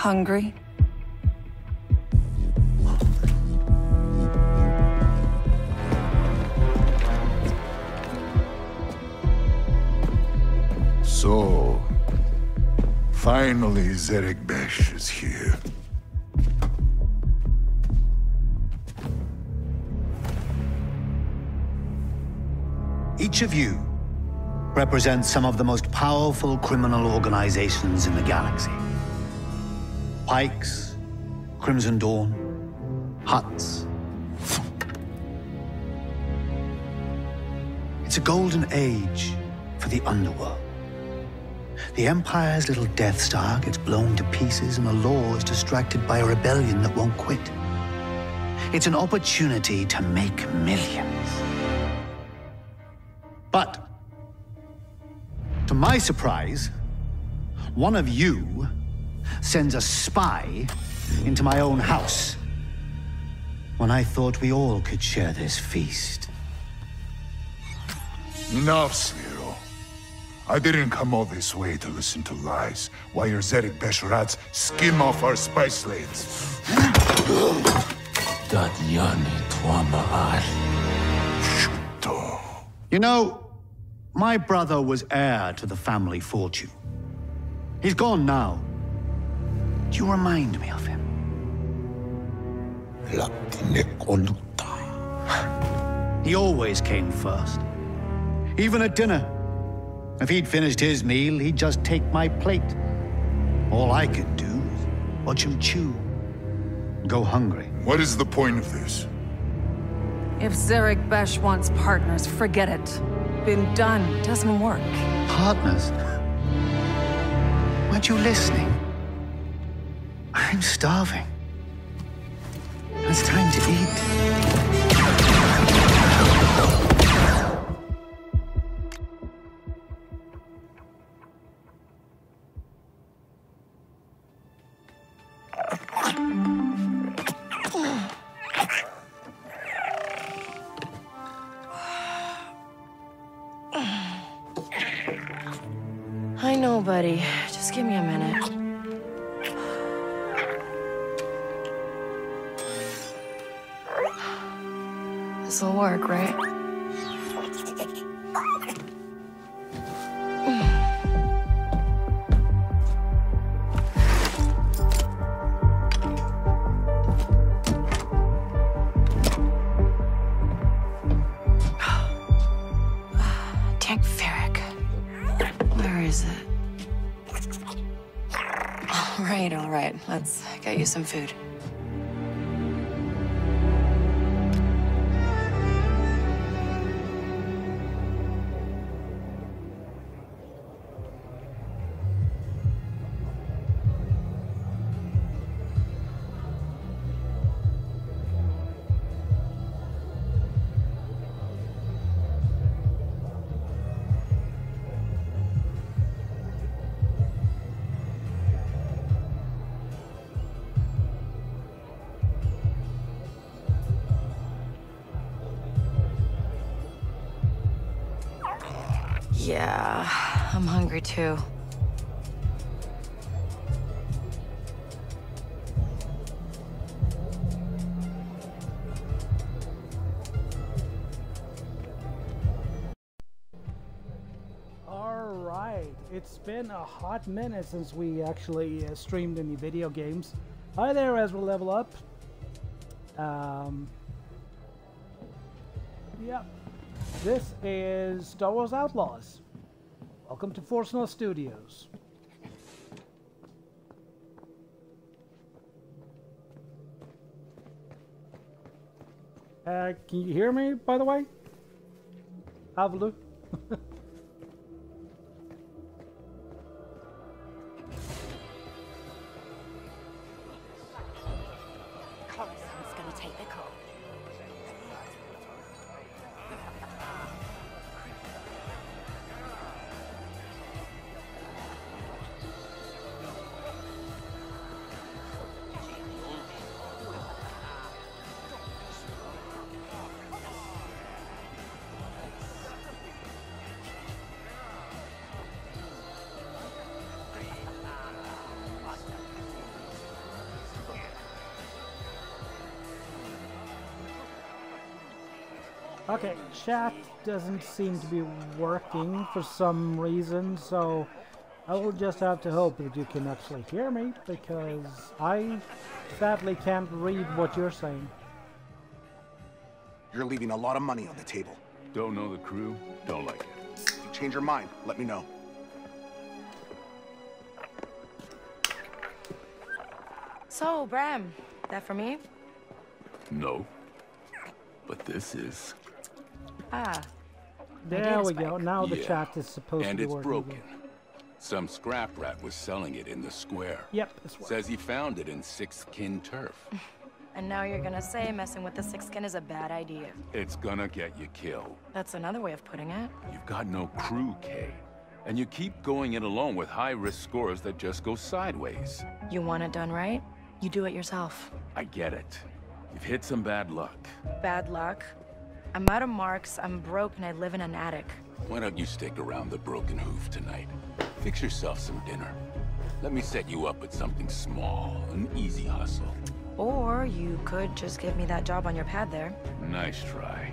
Hungry? So, finally Zerek Besh is here. Each of you represents some of the most powerful criminal organizations in the galaxy. Pykes, Crimson Dawn, Hutts. It's a golden age for the underworld. The Empire's little Death Star gets blown to pieces and the law is distracted by a rebellion that won't quit. It's an opportunity to make millions. But, to my surprise, one of you sends a spy into my own house when I thought we all could share this feast. Enough, Sliro. I didn't come all this way to listen to lies, while your Zerek Beshrats skim off our spice slates. You know, my brother was heir to the family fortune. He's gone now. Do you remind me of him? He always came first. Even at dinner. If he'd finished his meal, he'd just take my plate. All I could do was watch him chew. Go hungry. What is the point of this? If Zerek Besh wants partners, forget it. Been done. Doesn't work. Partners? Weren't you listening? I'm starving. It's time to eat. Some food. Too. All right, it's been a hot minute since we actually uh, streamed any video games. Hi there, Ezra Level Up. Um, yep, this is Star Wars Outlaws. Welcome to Force Noir Studios. Uh, can you hear me, by the way? Avalu? chat doesn't seem to be working for some reason, so I will just have to hope that you can actually hear me, because I sadly can't read what you're saying. You're leaving a lot of money on the table. Don't know the crew, don't like it. If you change your mind, let me know. So, Bram, that for me? No. But this is. Ah, There data we go. Now the Yeah. chat is supposed And to be And it's working. broken. again. Some scrap rat was selling it in the square. Yep, it's working. Says he found it in Sixth Kin turf. and now you're gonna say messing with the six skin is a bad idea. It's gonna get you killed. That's another way of putting it. You've got no crew, Kay. And you keep going it alone with high-risk scores that just go sideways. You want it done right? You do it yourself. I get it. You've hit some bad luck. Bad luck. I'm out of marks, I'm broke, and I live in an attic. Why don't you stick around the Broken Hoof tonight? Fix yourself some dinner. Let me set you up with something small, an easy hustle. Or you could just give me that job on your pad there. Nice try.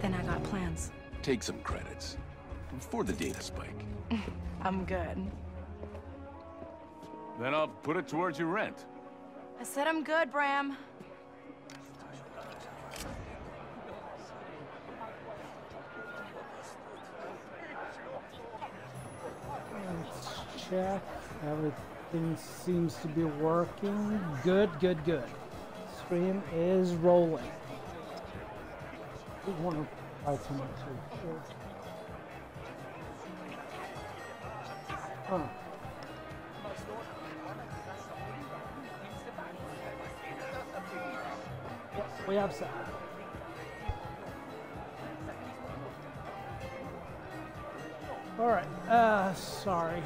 Then I got plans. Take some credits. For the data spike. I'm good. Then I'll put it towards your rent. I said I'm good, Bram. Let's check. Everything seems to be working. Good, good, good. Stream is rolling. We want to buy too much. We have some. Alright, uh, sorry.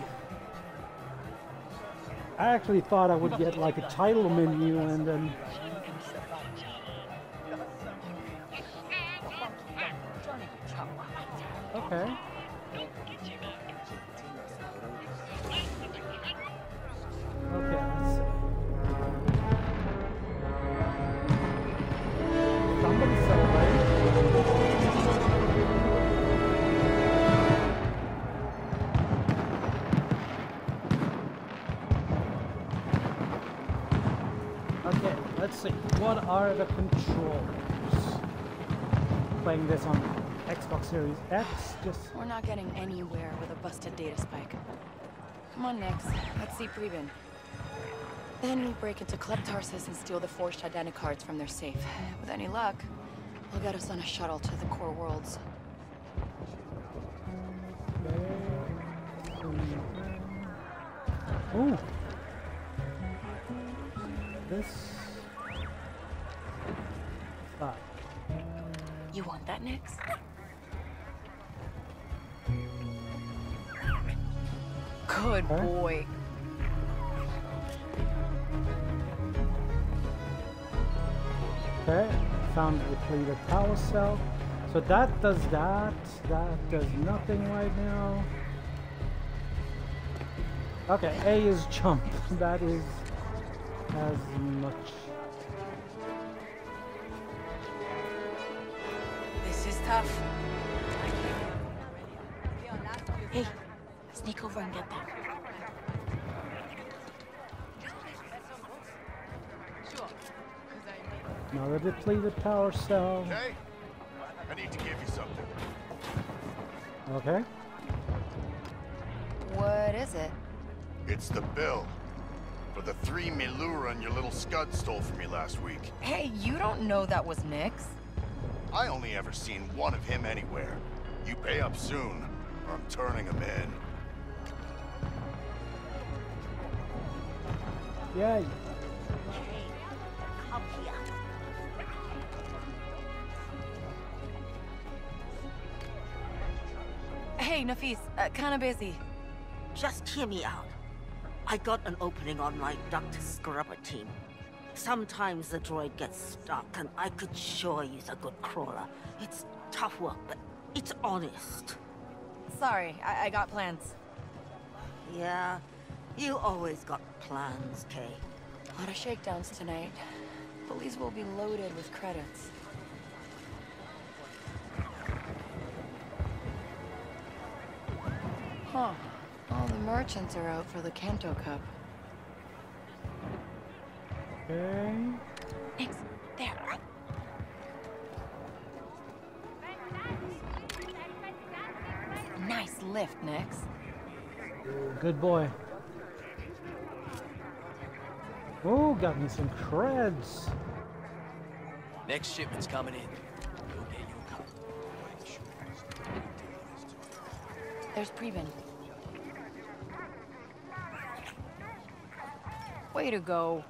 I actually thought I would get like a title menu and then. Okay. Okay, let's see. What are the controls? Playing this on Xbox Series X, just We're not getting anywhere with a busted data spike. Come on, Nix. Let's see Preben. Then we break into Club Tarsus and steal the forged identicards from their safe. With any luck, they'll get us on a shuttle to the core worlds. Ooh. This. You want that, next? Good Okay. boy. okay. Found the depleted power cell. So that does that. That does nothing right now. Okay, A is jump. That is as much. This is tough. Hey, sneak over and get that. Another depleted power cell. Hey, I need to give you something. Okay. What is it? It's the bill for the three Miluran your little scud stole from me last week. Hey, you don't know that was Nix. I only ever seen one of him anywhere. You pay up soon, or I'm turning him in. Yeah. Come here. Hey, Nafis, uh, kinda busy. Just hear me out. I got an opening on my duct scrubber team. Sometimes the droid gets stuck, and I could sure use a good crawler. It's tough work, but it's honest. Sorry, I, I got plans. Yeah, you always got plans, Kay. A lot of shakedowns tonight. Police will be loaded with credits. Huh. All the merchants are out for the Canto Cup. Okay. Nix, there. Nice lift, Nix. Good boy. Oh, got me some creds. Next shipment's coming in. You'll get your cut. There's Preben. Way to go.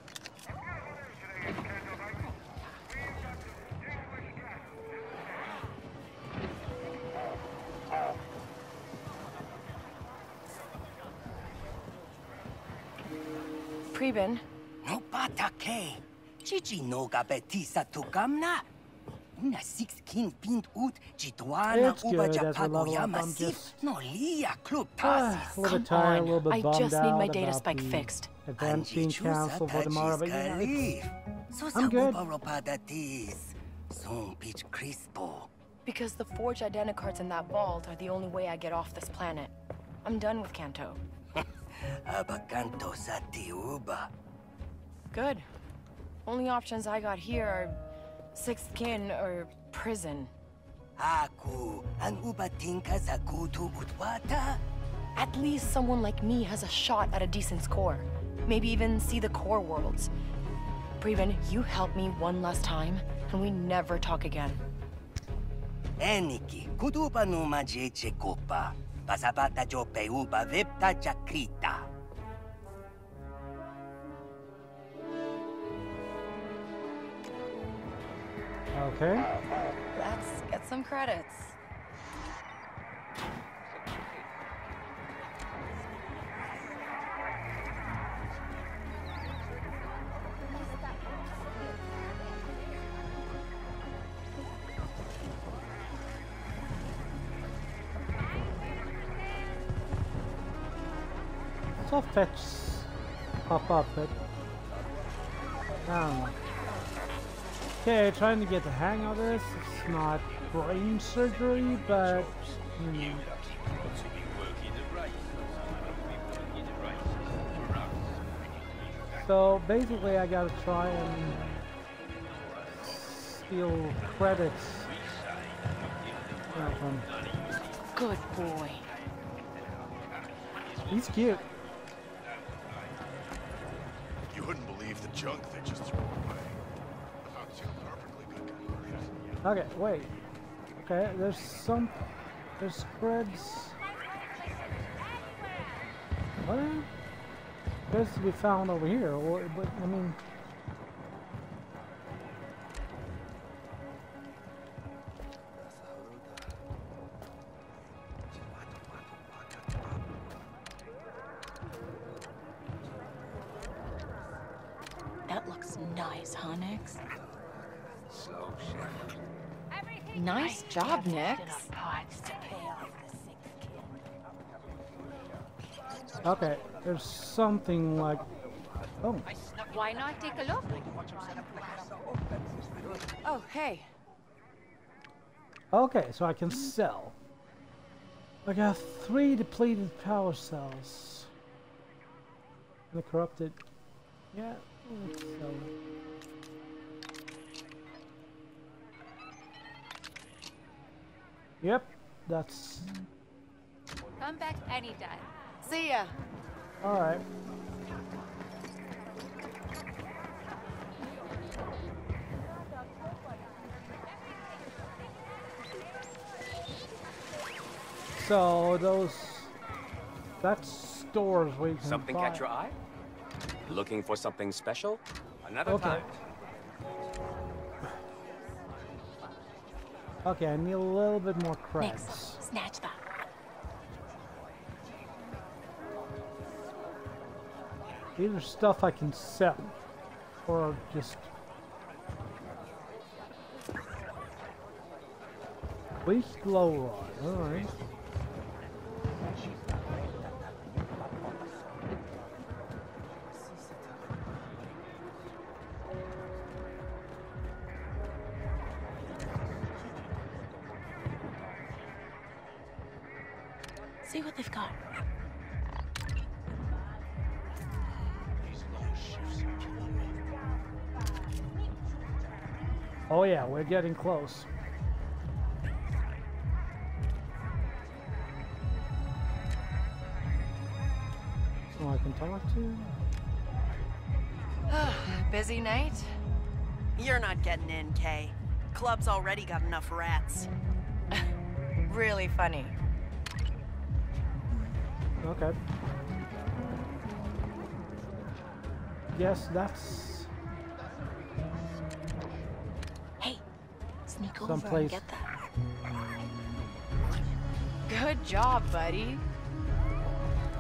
Preben, No patake. Chichi no betisa tukamna. Una six kin pint ut jituana It's uba good as we level up, japagoyama I'm sif just- no lia club Ah, a little bit tired, a little bit I bummed just need out my data about spike the fixed. Event being canceled for tomorrow, but you know, it's, So I'm good. robadatis. Soon pitch crispo. Because the forged identicards in that vault are the only way I get off this planet. I'm done with Canto. Abakanto sati uba. Good. Only options I got here are sixth kin or prison. Aku an uba tinka zakutu utwata. At least someone like me has a shot at a decent score. Maybe even see the core worlds. Preben, you help me one last time, and we never talk again. Eniki kutupa numa jeche kopa. Pasabata jope uba vepta jakrita. Okay. Let's get some credits. So fetch pop up, but I don't know. Okay, trying to get the hang of this. It's not brain surgery, but hmm. so basically, I gotta try and steal credits from. Good boy. He's cute. Okay, wait. Okay, there's some. There's spreads. What? There's to be found over here, or, but I mean. Nice job, Nix. Okay, there's something like. Oh, Why not take a look? Oh, hey. okay, so I can sell. I got three depleted power cells. And the corrupted. Yeah, Yep, that's Come back anytime. See ya. alright. So those that's stores we can Something buy. catch your eye? Looking for something special? Another Okay. time. Okay, I need a little bit more Nix, creds. snatch that. Either stuff I can sell or just weak glow rod. All Oh, yeah, we're getting close. So I can talk to? Busy night? You're not getting in, Kay. Club's already got enough rats. really funny. Okay. Yes, that's sneak over Someplace. and get that. Good job, buddy.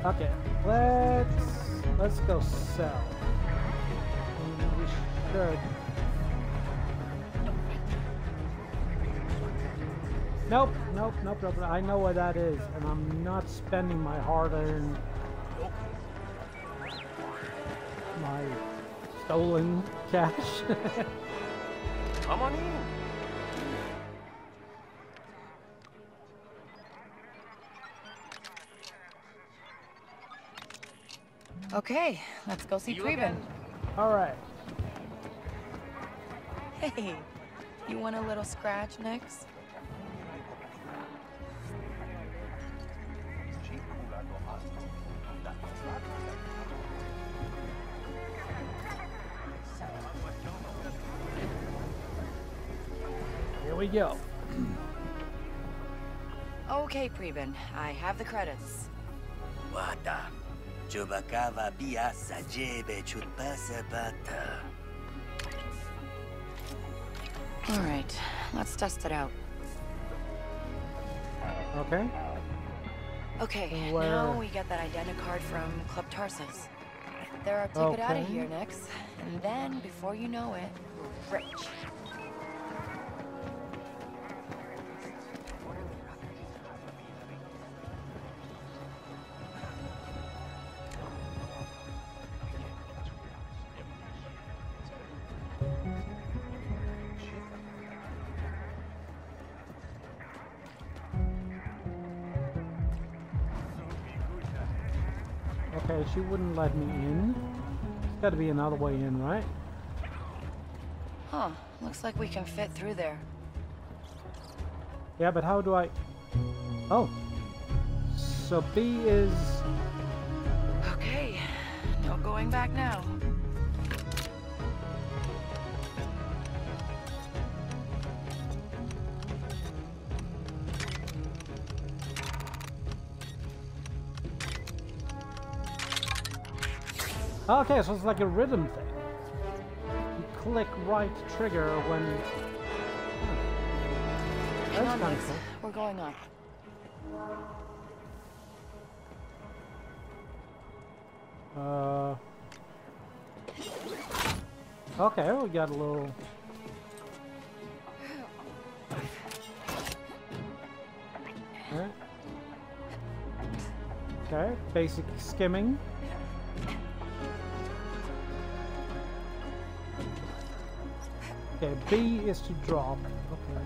okay. Let's let's go sell. We should. Nope, nope, nope, nope. I know what that is, and I'm not spending my hard-earned, my stolen cash. Come on in. Okay, let's go see You Preben. All right. Hey, you want a little scratch next? Here we go. Okay, Preben, I have the credits. What Chubakava biasa jebe chutpasa bata. All right, let's test it out. Okay. Okay, Where- now we get that identicard from Club Tarsus. They're our ticket out of Okay. here next, and then, before you know it, we're rich. She wouldn't let me in. There's got to be another way in, right? Huh, looks like we can fit through there. Yeah, but how do I... Oh. So B is... Okay, no going back now. Okay, so it's like a rhythm thing. You click right trigger when... Hang That's on, kinda Nix. We're going up. Uh... Okay, we got a little... Okay, basic skimming. Okay, B is to drop. Okay.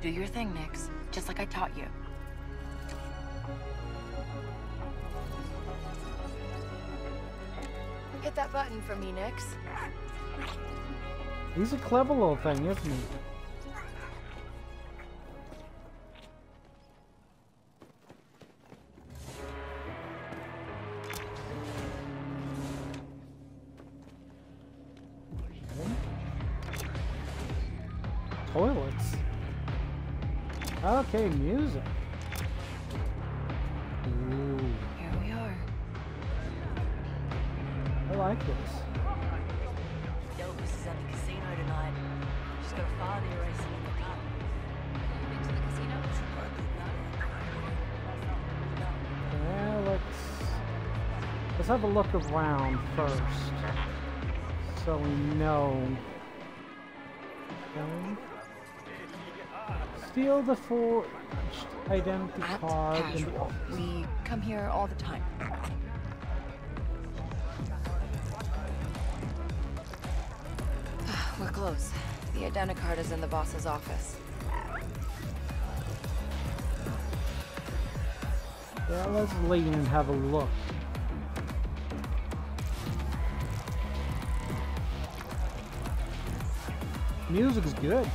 Do your thing, Nix, just like I taught you. Hit that button for me, Nix. He's a clever little thing, isn't he? Okay, music. Ooh, Here we are. I like this. Elvis is at the casino tonight. She's got a father racing in the car. Been to the casino? Yeah, let's let's have a look around first, so we know. Okay. Steal the forged identity Act card casual. We come here all the time. We're close. The identicard is in the boss's office. Yeah, let's lean and have a look. Music's good.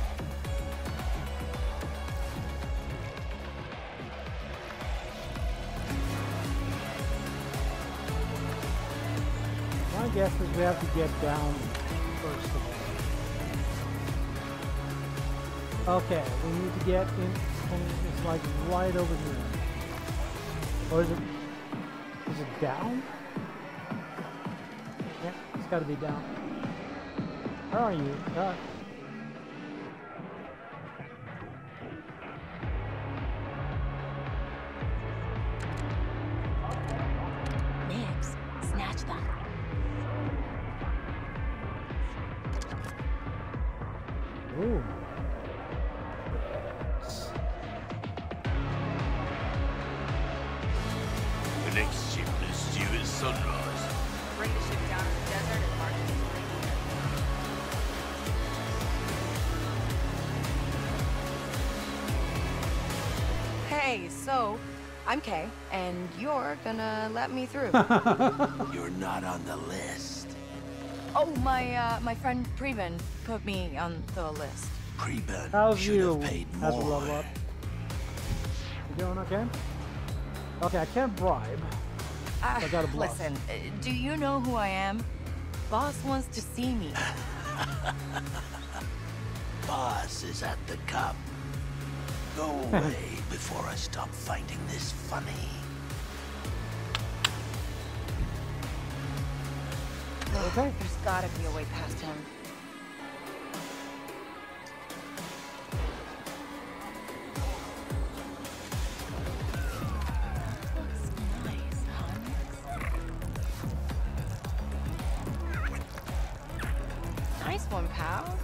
Guess we have to get down first of all. Okay, we need to get in. It's like right over here. Or is it? Is it down? Yeah, it's got to be down. Where are you? Uh, through. You're not on the list. Oh, my uh, my friend Preben put me on the list. Preben How's should you? have paid How's the more. level up? You doing okay? Okay, I can't bribe. Uh, I gotta bluff. listen, uh, do you know who I am? Boss wants to see me. Boss is at the cup. Go away before I stop finding this funny. Okay. There's gotta be a way past him. Nice one, pal.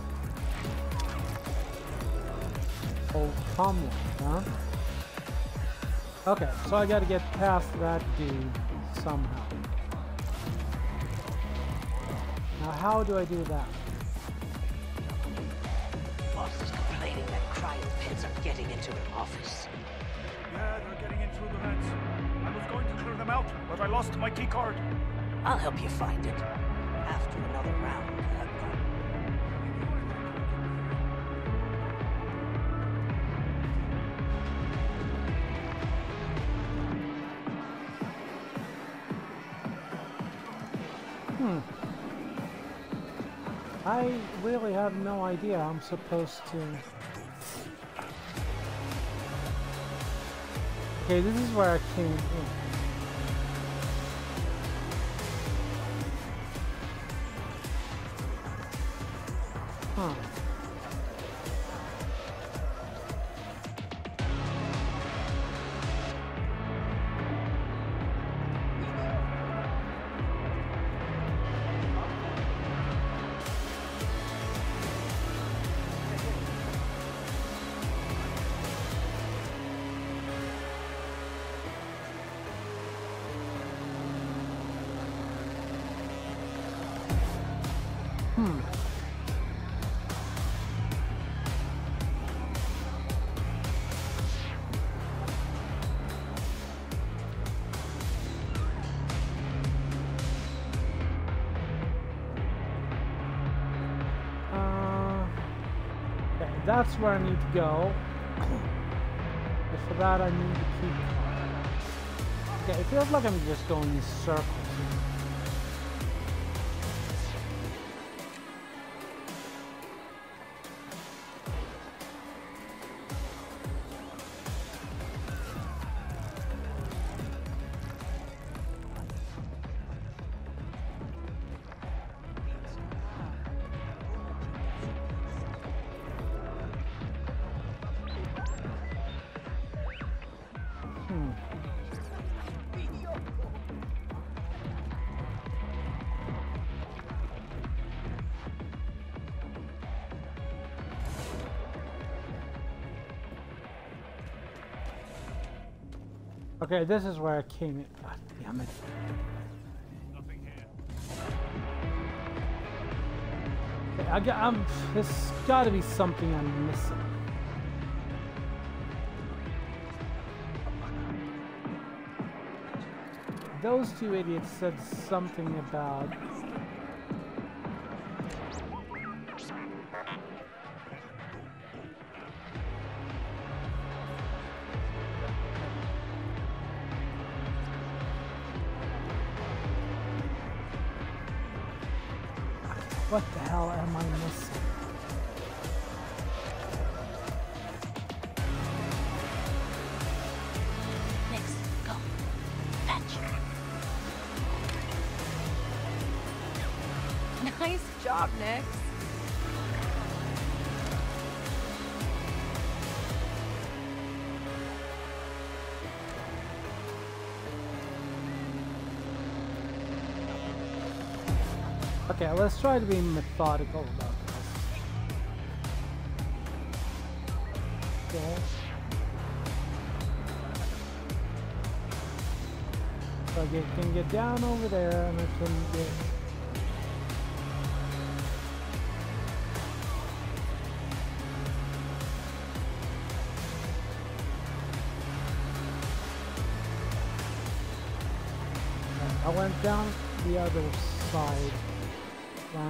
Oh, Tomlin, huh? Okay, so I gotta get past that dude somehow. How do I do that? Boss is complaining that cryo pits are getting into her office. Yeah, they're getting in through the vents. I was going to clear them out, but I lost my key card. I'll help you find it. After another round. I really have no idea I'm supposed to... Okay, this is where I came in. That's where I need to go. But for that, I need to keep. Okay, it feels like I'm just going in circles. Okay, this is where I came in. God damn it. Okay, I got, I'm, there's gotta be something I'm missing. those two idiots said something about let's try to be methodical about this. So I can get down over there and I can get... I went down the other side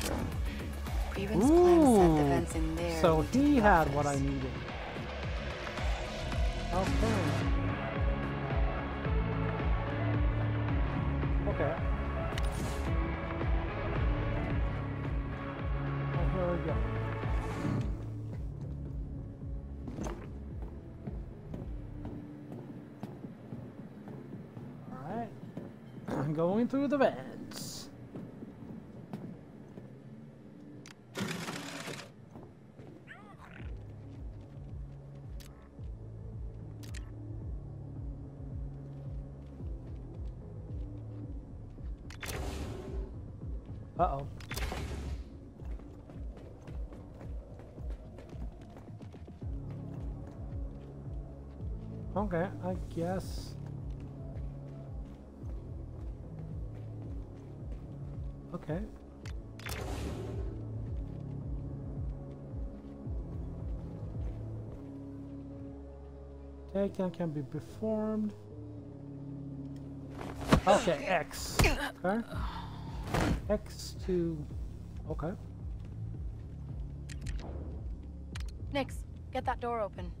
storage. Grievance plan set the vents in there. So he the had what I needed. Okay. Okay. Oh, here we go. Alright. I'm going through the vents. Guess. Okay. Takedown can be performed. Okay, X. Okay. X to... Okay. Nix, get that door open.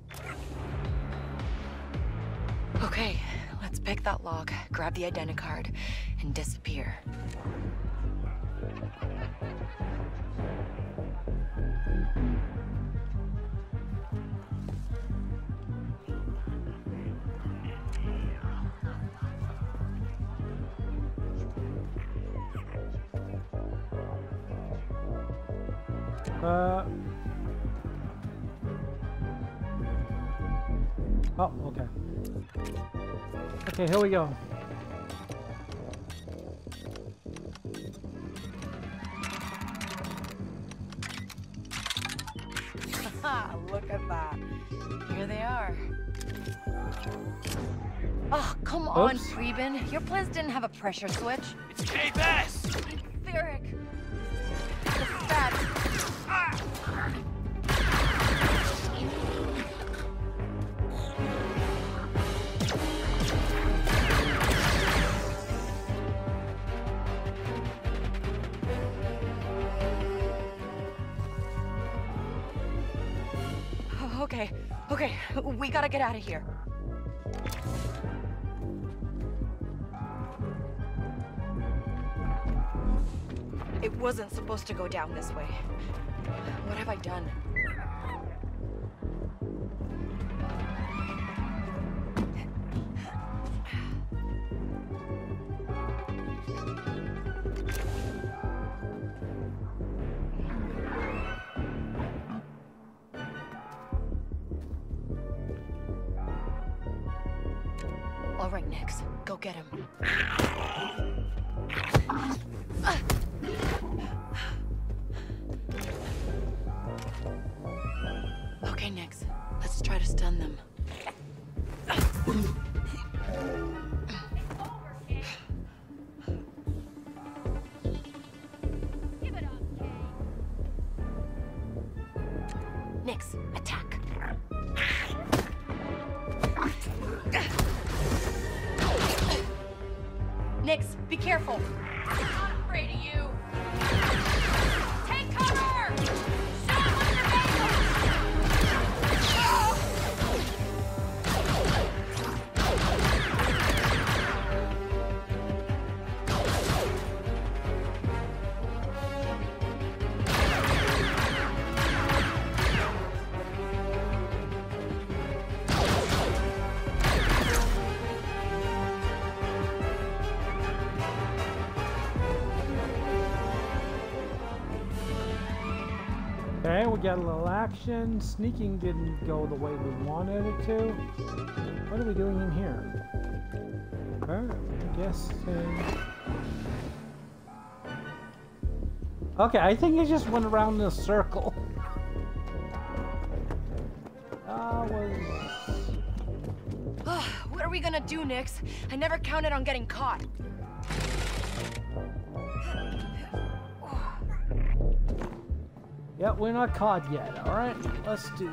Okay, let's pick that lock, grab the identicard, and disappear. Uh... Okay, here we go. Look at that. Here they are. Oh, come on, Oops. Preben. Your plans didn't have a pressure switch. It's Kay Vess! Varric. The fat. Oh, get out of here. It wasn't supposed to go down this way. What have I done? Action. Sneaking didn't go the way we wanted it to. What are we doing in here? Okay, I guess. uh, Okay, I think it just went around in a circle. That was. what are we gonna do, Nix? I never counted on getting caught. Yeah, we're not caught yet. All right, let's do.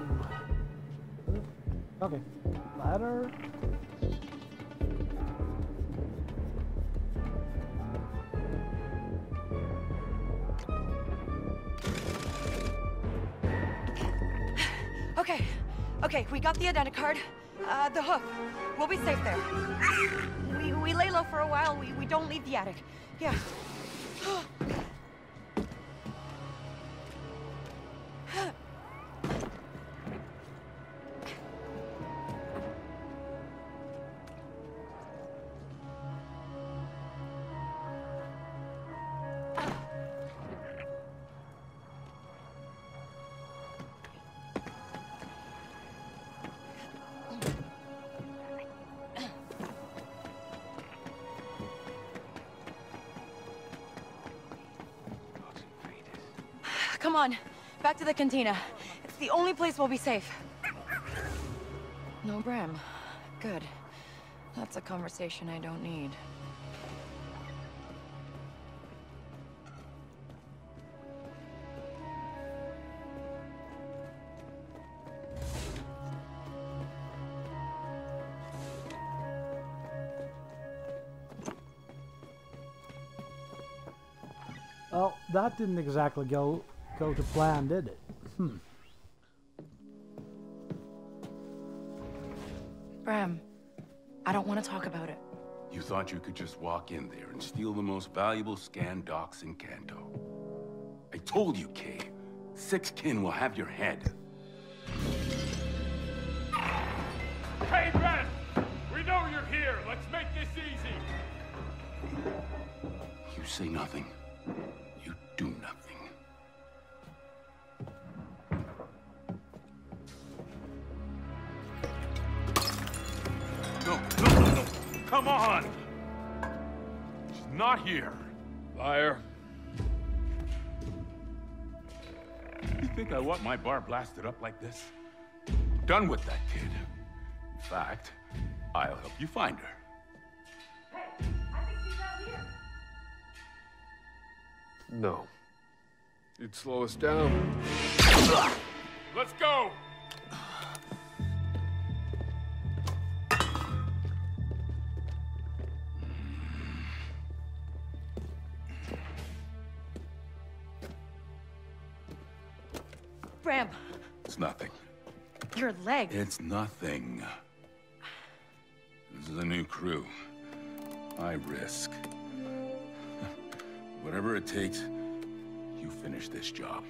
Okay, ladder. Okay, okay, we got the identicard. Uh, the hook. We'll be safe there. We, we lay low for a while. We, we don't leave the attic. Yeah. on, back to the cantina. It's the only place we'll be safe. No Bram. Good. That's a conversation I don't need. Well, that didn't exactly go go to plan, did it? Hmm. Bram, I don't want to talk about it. You thought you could just walk in there and steal the most valuable scan docs in Canto. I told you, Kay. Six kin will have your head. Hey, Ren! We know you're here. Let's make this easy. You say nothing. My bar blasted up like this? I'm done with that kid. In fact, I'll help you find her. No. You'd slow us down. Let's go! Leg. It's nothing. This is a new crew. I risk. Whatever it takes, you finish this job.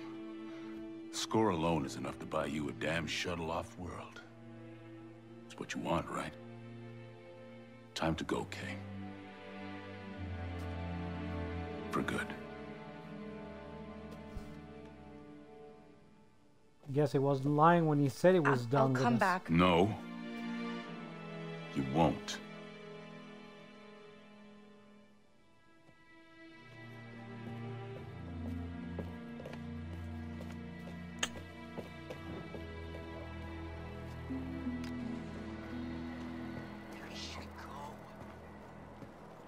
Score alone is enough to buy you a damn shuttle-off world. It's what you want, right? Time to go, Kay. For good. Guess he wasn't lying when he said he was I'll, done. I'll come us. back. No, you won't.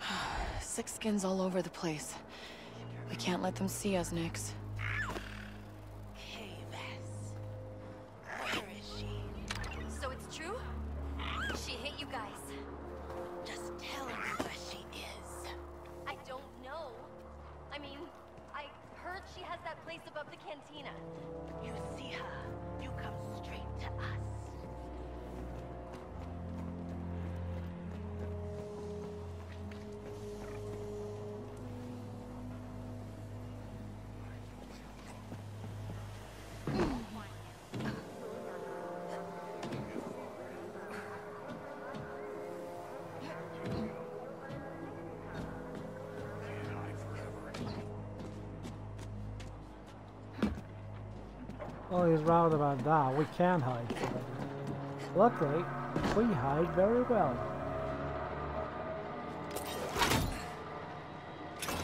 Six skins all over the place. We can't let them see us, Nix. Well, he's right about that. We can hide. Luckily, we hide very well.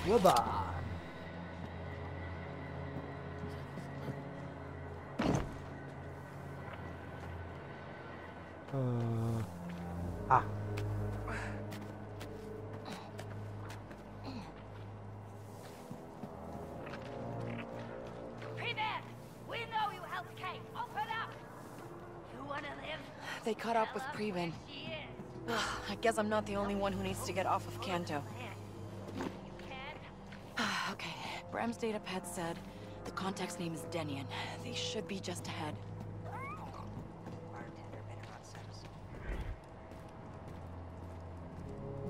Whoopah! Preben. I guess I'm not the only one who needs to get off of Canto. okay, Bram's data pad said the contact's name is Denian. They should be just ahead.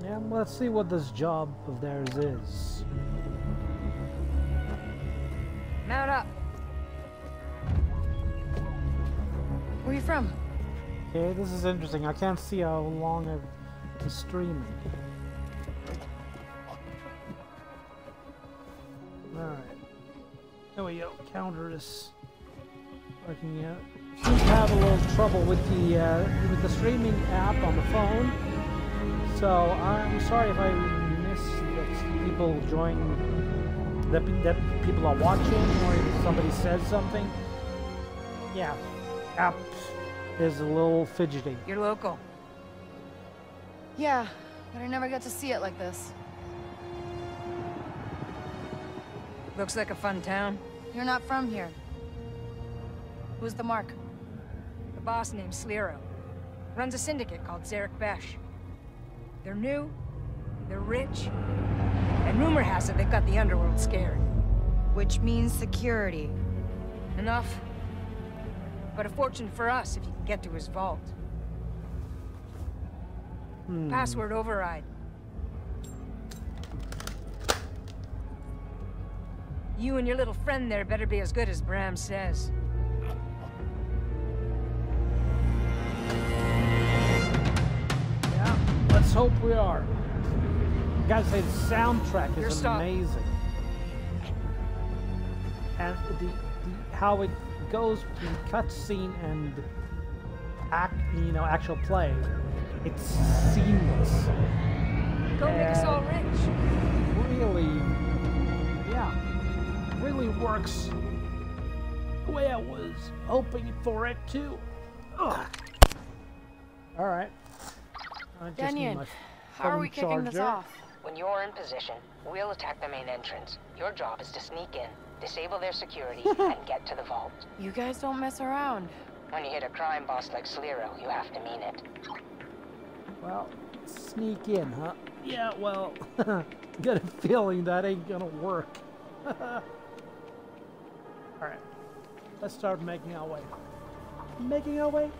Yeah, let's see what this job of theirs is. Okay, this is interesting. I can't see how long I've been streaming. Alright. There we go. Counter is working out. Seems to have a little trouble with the uh, with the streaming app on the phone. So I'm sorry if I miss that people join that, that people are watching or if somebody says something. Yeah, app is a little fidgety. You're local. Yeah, but I never got to see it like this. Looks like a fun town. You're not from here. Who's the mark? The boss named Sliro. Runs a syndicate called Zerek Besh. They're new, they're rich, and rumor has it they've got the underworld scared. Which means security. Enough. But a fortune for us if you can get to his vault. Hmm. Password override. You and your little friend there better be as good as Bram says. Yeah, let's hope we are. Gotta say, the soundtrack is amazing. And the, the how it goes between cutscene and act, you know, actual play, it's seamless. Go make us all rich. Really, yeah, really works the way I was hoping for it to. Ugh. All right. I just need Denian, my how are phone we kicking this off? When you're in position, we'll attack the main entrance. Your job is to sneak in, disable their security, and get to the vault. You guys don't mess around. When you hit a crime boss like Sliro, you have to mean it. Well, sneak in, huh? Yeah, well, got a feeling that ain't gonna work. Alright, let's start making our way. Making our way?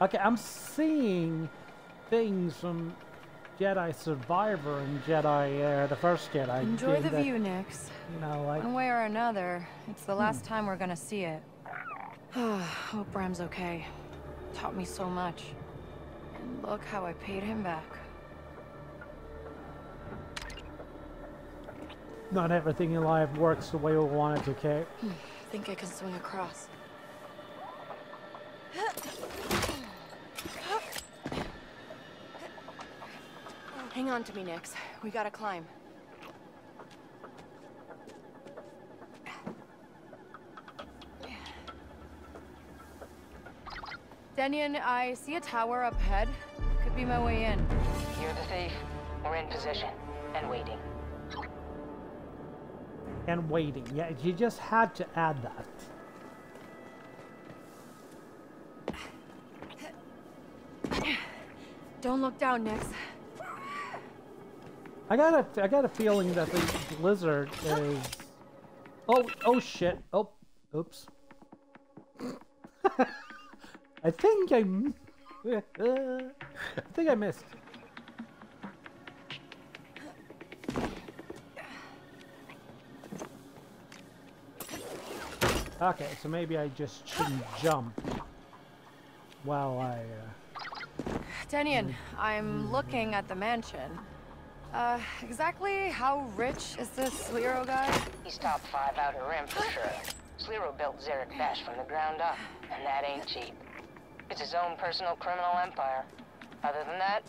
Okay, I'm seeing things from Jedi Survivor and Jedi, uh, the first Jedi. Enjoy the that, view, Nix. You know, like, One way or another, it's the last time we're gonna see it. Hope Bram's okay. Taught me so much. And look how I paid him back. not everything in life works the way we want it to, okay? Think I can swing across. Hang on to me, Nix. We gotta climb. Denyon, I see a tower up ahead. Could be my way in. You're the thief. We're in position and waiting. And waiting. Yeah, you just had to add that. Don't look down, Nix. I got a, I got a feeling that the blizzard is. Oh, oh shit! Oh, oops. I think I, I think I missed. Okay, so maybe I just shouldn't jump while I. Uh... Denyon, I'm looking at the mansion. Uh, exactly how rich is this Sliro guy? He's top five outer rim for sure. Sliro built Zerek Besh from the ground up, and that ain't cheap. It's his own personal criminal empire. Other than that,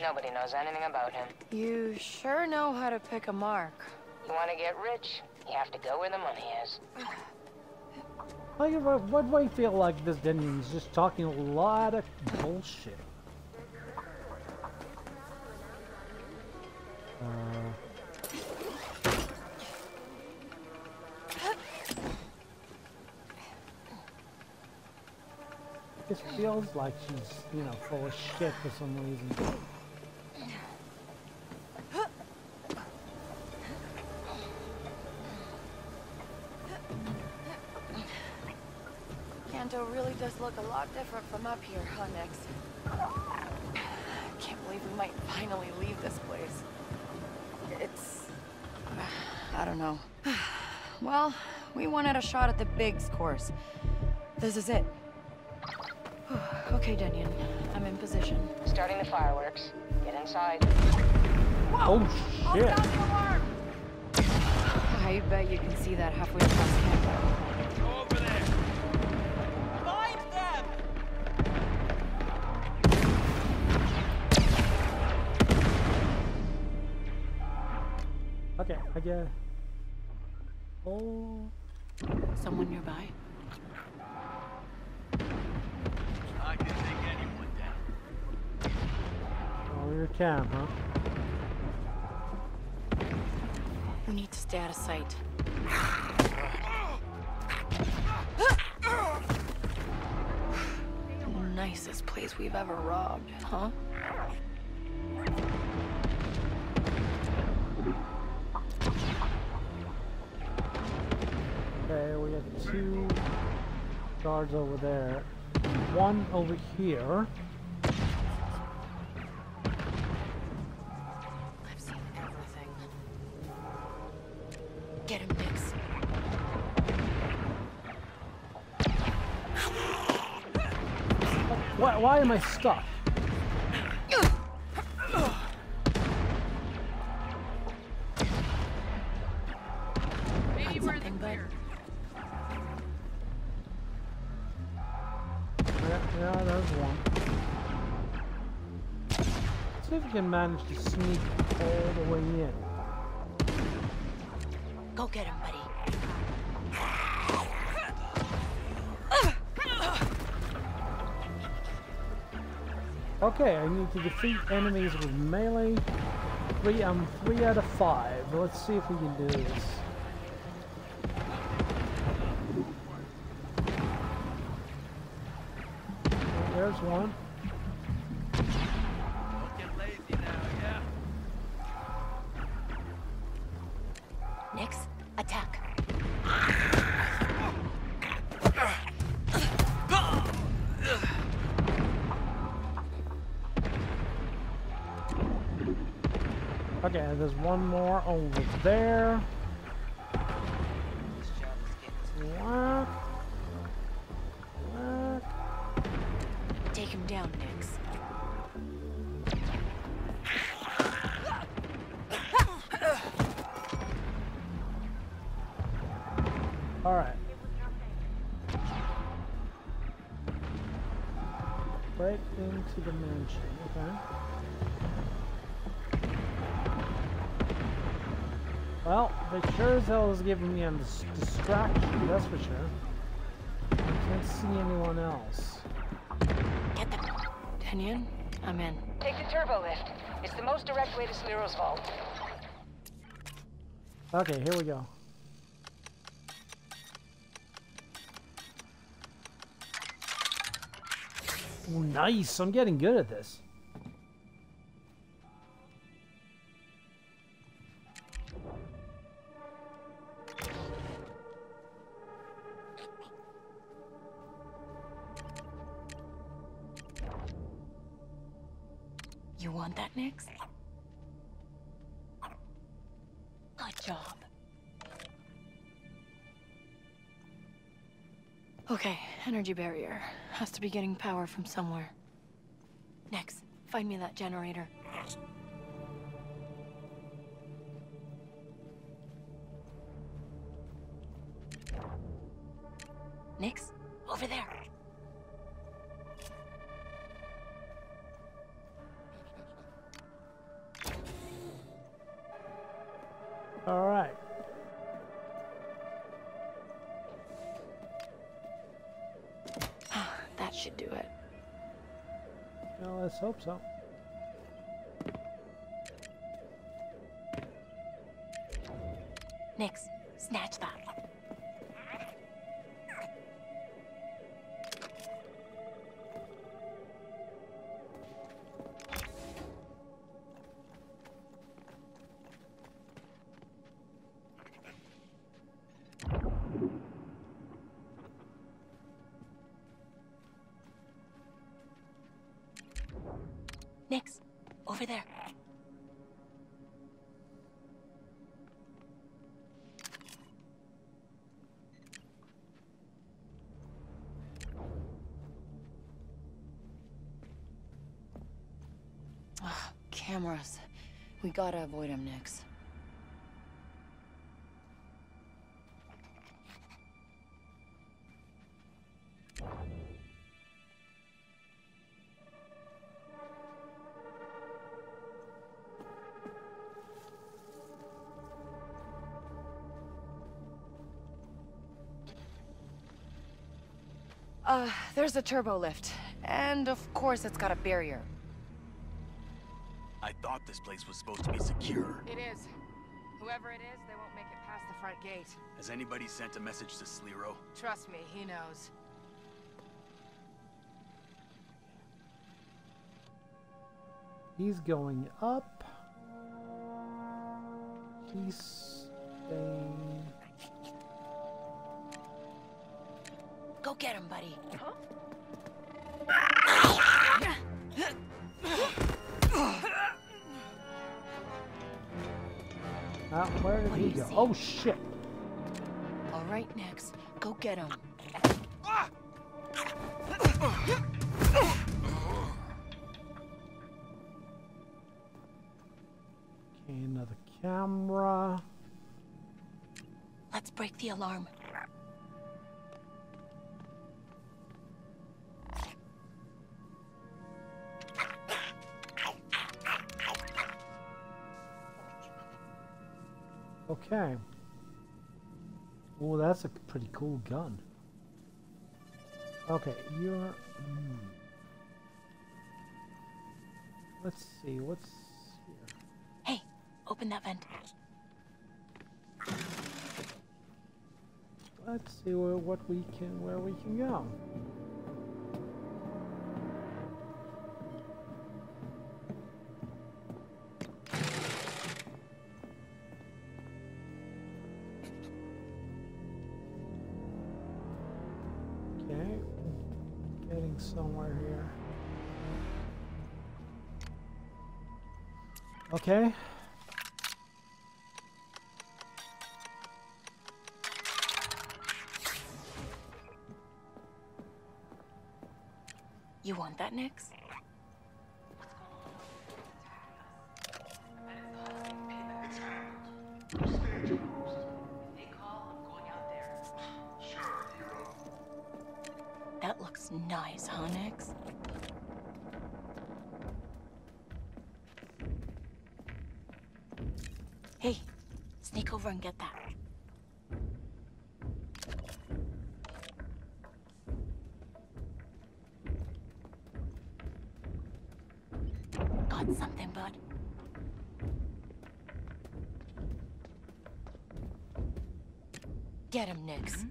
nobody knows anything about him. You sure know how to pick a mark. You want to get rich, you have to go where the money is. Like, what, what do I feel like this Denyon is just talking a lot of bullshit? Uh, It feels like she's, you know, full of shit for some reason. Canto really does look a lot different from up here, huh, Nix? I can't believe we might finally leave this place. It's... I don't know. Well, we wanted a shot at the Biggs course. This is it. okay, Denyon. I'm in position. Starting the fireworks. Get inside. Oh shit! I bet you can see that halfway across campus. Over there. Okay, I get. Oh. Someone nearby? I can take anyone down. Oh, your cam, huh? We need to stay out of sight. Nicest place we've ever robbed, huh? Okay, we have two guards over there. One over here. I've seen everything. Get him. Why, why am I stuck? Can manage to sneak all the way in. Go get him, buddy. Okay, I need to defeat enemies with melee. Three, I'm three out of five. Let's see if we can do this. Oh, There's one. Okay, there's one more over there. Well, they sure as hell is giving me a distraction, that's for sure. I can't see anyone else. Get them. Tenyon, I'm in. Take the turbo lift. It's the most direct way to Sliro's vault. Okay, here we go. Ooh, nice. I'm getting good at this. Energy barrier. Has to be getting power from somewhere. Next, find me that generator. Nix, over there. All right. Hope so. Nix, cameras. We gotta avoid them, Nix. Uh, there's a turbo lift. And of course it's got a barrier. I thought this place was supposed to be secure. It is. Whoever it is, they won't make it past the front gate. Has anybody sent a message to Sliro? Trust me, he knows. He's going up. He's staying. Go get him, buddy. Ah, where did What he go? see? Oh shit! All right, Nix. Go get him. Okay, another camera. Let's break the alarm. Okay. Oh, that's a pretty cool gun. Okay, you're. hmm. Let's see, what's here? Hey, open that vent. Let's see where, what we can, where we can go. That, Nix? Get him, Nix.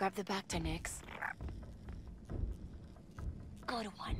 Grab the back to Nix. Good one.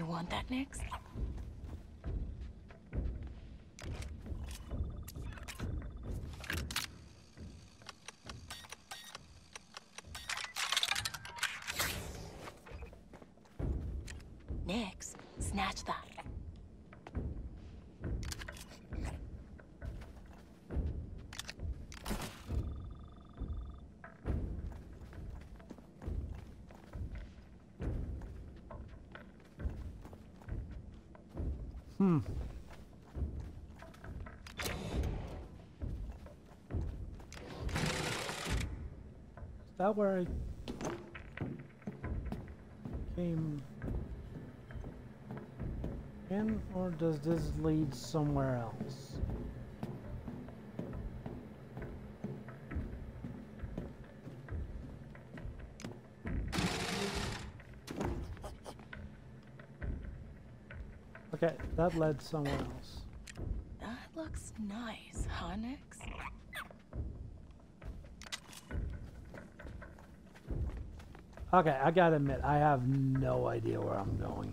You want that, Nix? Hmm. Is that where I came in, or does this lead somewhere else? Okay, that led somewhere else. That looks nice, huh, Nix? Okay, I gotta admit, I have no idea where I'm going.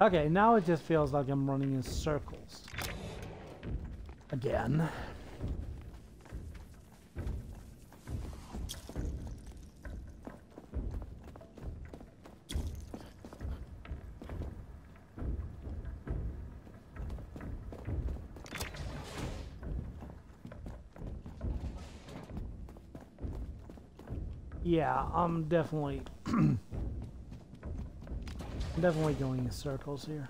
Okay, now it just feels like I'm running in circles. Again. Yeah, I'm definitely definitely going in circles here.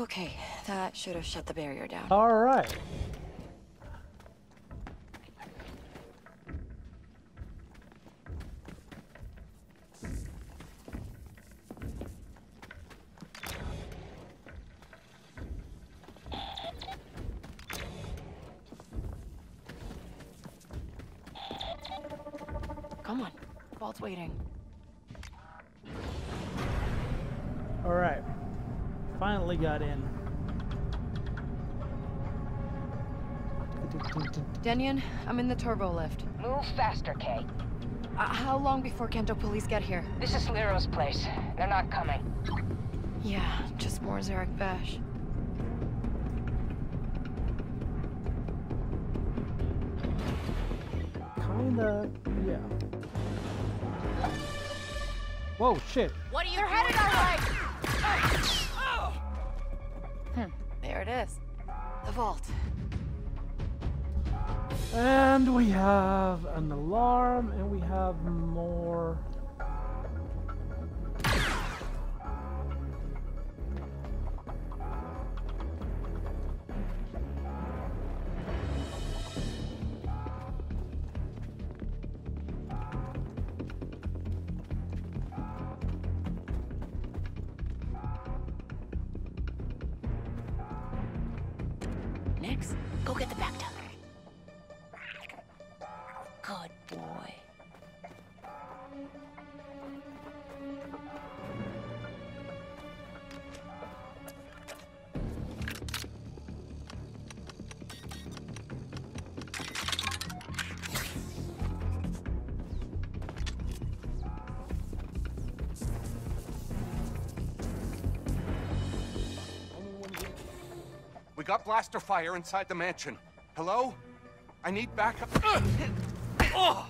Okay, that should have shut the barrier down. All right. Denyon, I'm in the turbo lift. Move faster, Kay. Uh, how long before Canto police get here? This is Liro's place. They're not coming. Yeah, just more Zerek Besh. Kinda, yeah. Whoa, shit. Got blaster fire inside the mansion. Hello? I need backup. oh!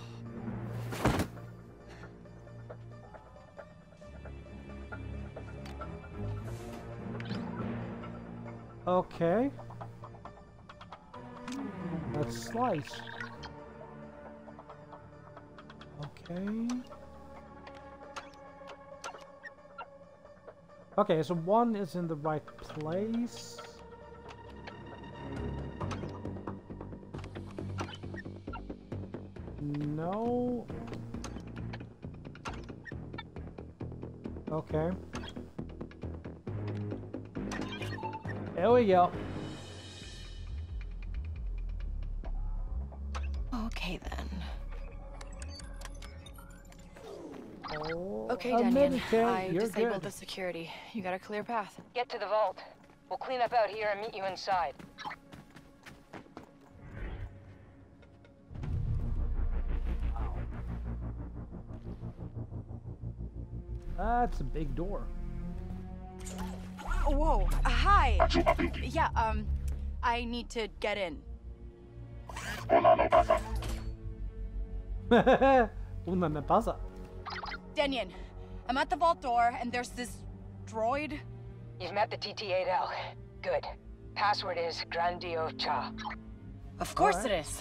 Okay. Let's slice. Okay. Okay, so one is in the right place. Go. Okay then. Oh, Okay, a Denyon. minute, Kay. I You're disabled good. the security. You got a clear path. Get to the vault. We'll clean up out here and meet you inside. That's a big door. Whoa, uh, hi. Yeah, um, I need to get in. Una me pasa. Denyon, I'm at the vault door, and there's this droid. You've met the TT-8L. Good. Password is Grandio Cha. Of course it is.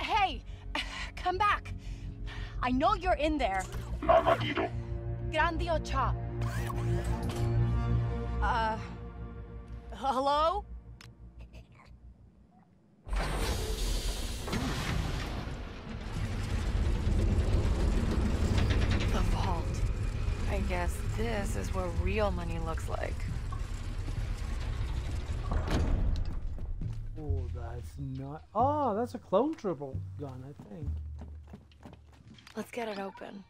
Hey, come back. I know you're in there. Grandio Cha. Uh, hello? The vault. I guess this is what real money looks like. Oh, that's not. Oh, that's a clone triple gun, I think. Let's get it open.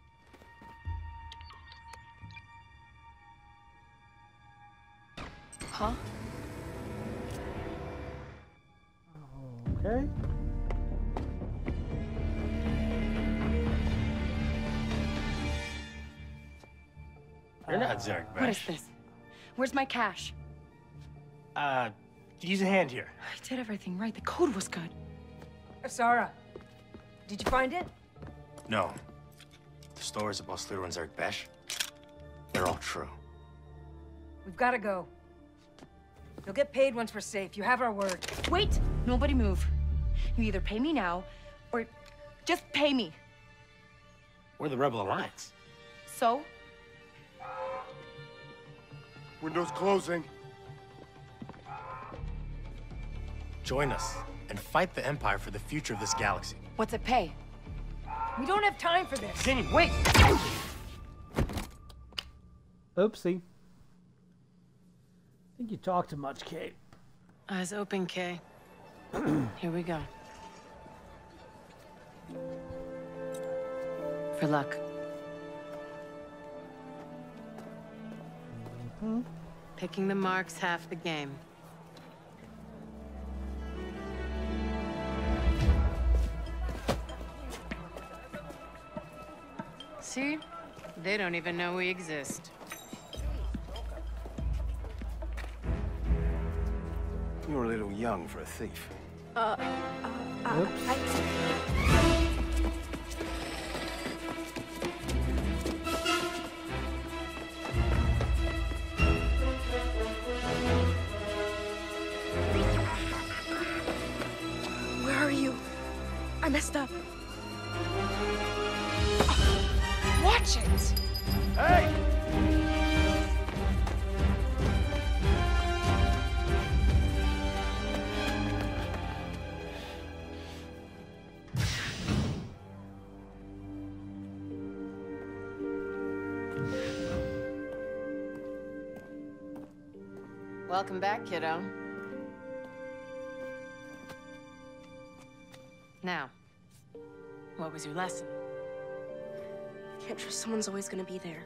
Huh? Okay. You're not Zerek What is this? Where's my cash? Uh, use a hand here. I did everything right. The code was good. Asara, did you find it? No. The stories about Slither and Zerek Besh, they're all true. We've got to go. You'll get paid once we're safe. You have our word. Wait! Nobody move. You either pay me now, or just pay me. We're the Rebel Alliance. So? Windows closing. Join us and fight the Empire for the future of this galaxy. What's it pay? We don't have time for this. Jenny, wait! Oopsie. I think you talk too much, Kate. Eyes open, Kay. Here we go. For luck. Hmm? Picking the mark's half the game. See? They don't even know we exist. You're a little young for a thief. Uh, uh, uh, I... Where are you? I messed up. Watch it! Welcome back, kiddo. Now, what was your lesson? Can't trust someone's always gonna be there.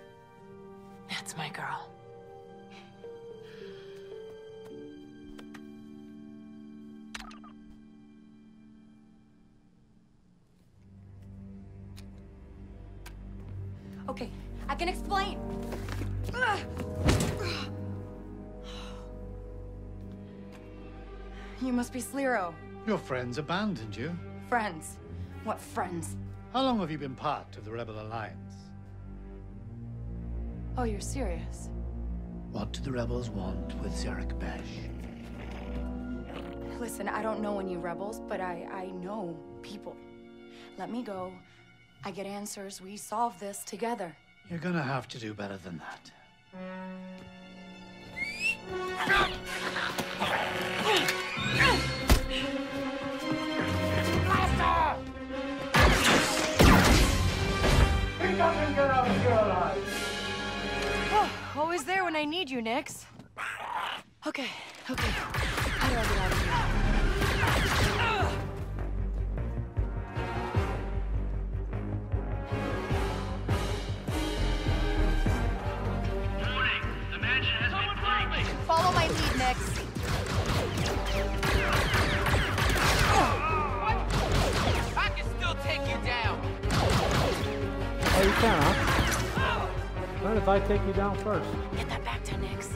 Friends abandoned you. Friends. What friends? How long have you been part of the Rebel Alliance? Oh, you're serious? What do the rebels want with Zerek Besh? Listen, I don't know any rebels, but I, I know people. Let me go. I get answers. We solve this together. You're gonna have to do better than that. always there when I need you, Nix. Okay, okay. How do I get out of here? Follow my lead, Nix. I can still take you down. Oh, you can, huh? What if I take you down first? Get that back to Nix.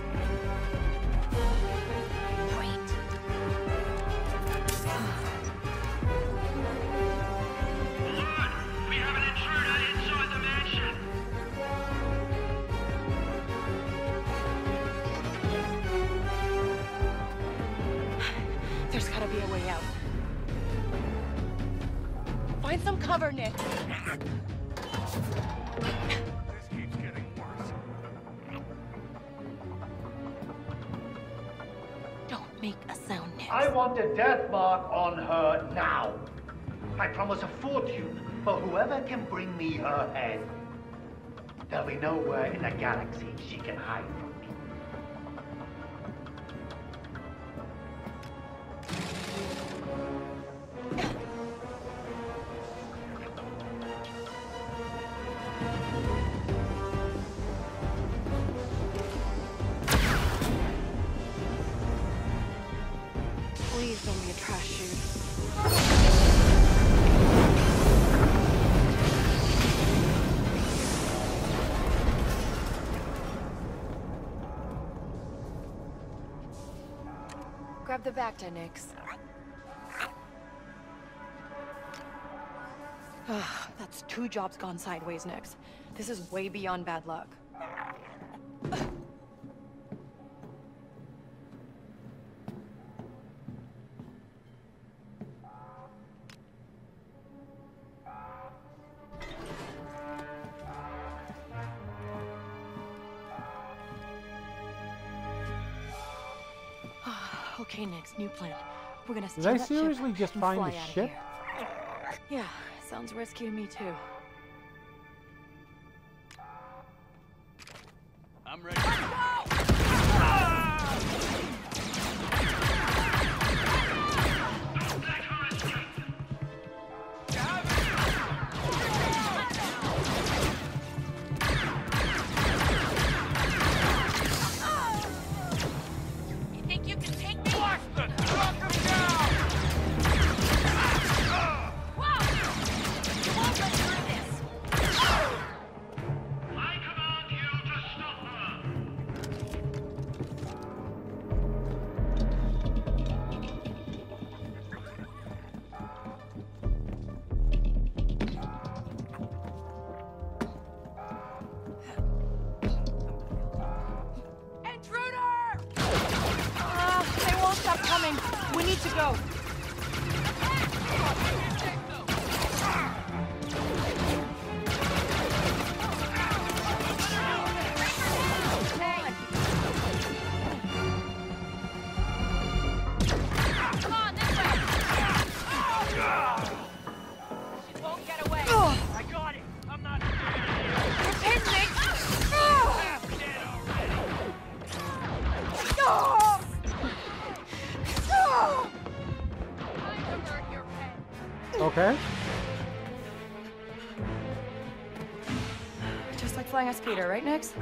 We have an intruder inside the mansion! There's gotta be a way out. Find some cover, Nick. A death mark on her now. I promise a fortune for whoever can bring me her head. There'll be nowhere in the galaxy she can hide from Grab the Bacta, Nix. Ah, That's two jobs gone sideways, Nix. This is way beyond bad luck. New plan. We're gonna Did steal I seriously just and find fly the ship? Yeah, sounds risky to me too. I'm ready. us, Peter, right, Nix?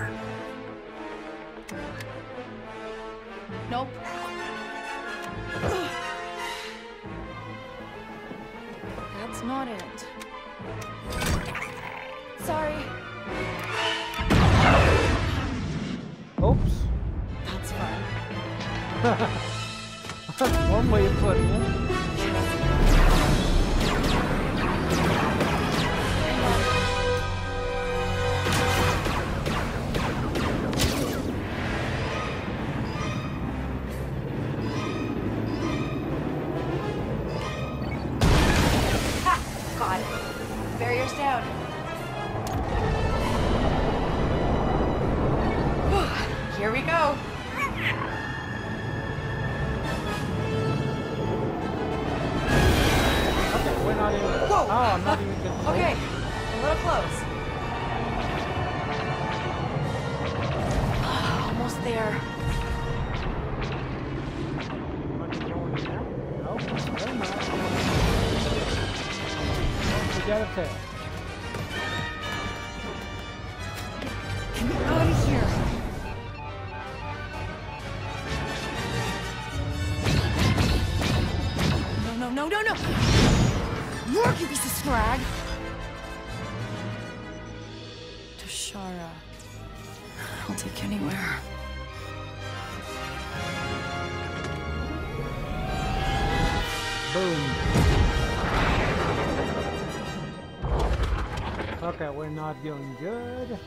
Okay, we're not doing good.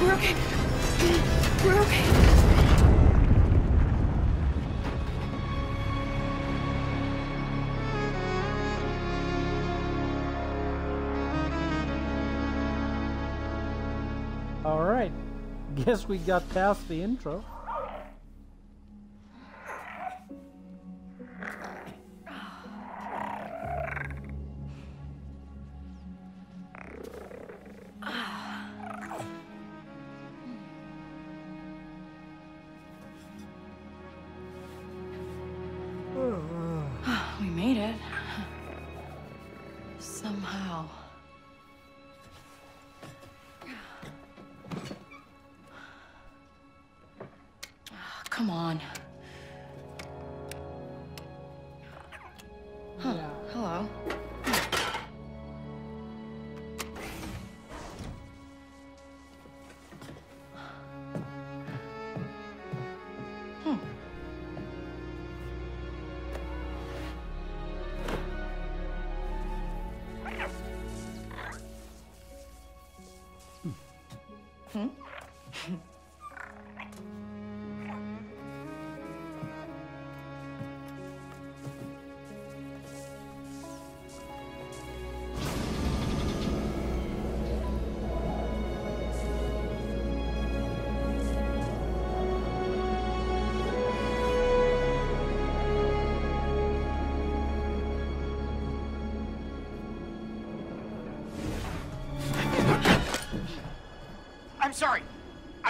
We're okay. We're okay. All right. Guess we got past the intro.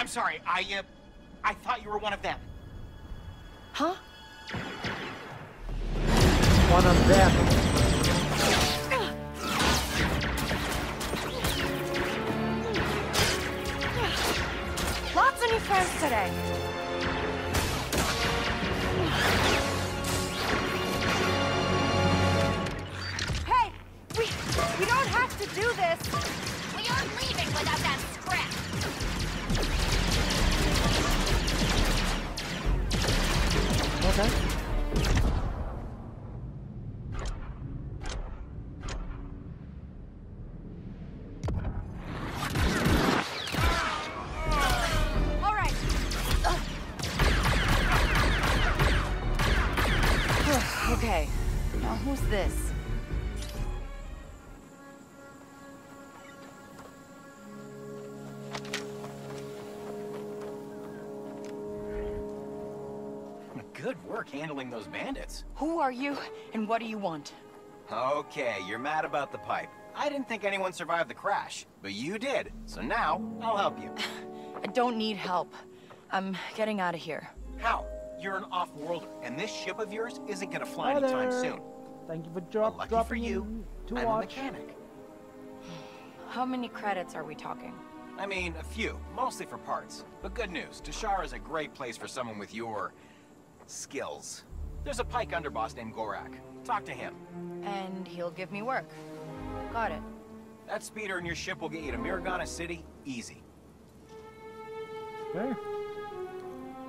I'm sorry, I, uh, I thought you were one of them. Handling those bandits. Who are you, and what do you want? Okay, you're mad about the pipe. I didn't think anyone survived the crash, but you did. So now, I'll help you. I don't need help. I'm getting out of here. How? You're an off-worlder, and this ship of yours isn't gonna fly Hi anytime there. soon. Thank you for drop, lucky dropping for you, in to I'm a mechanic. How many credits are we talking? I mean, a few, mostly for parts. But good news, Toshara is a great place for someone with your... skills. There's a Pyke underboss named Gorak. Talk to him. And he'll give me work. Got it. That speeder in your ship will get you to Mirogana City, easy. Okay.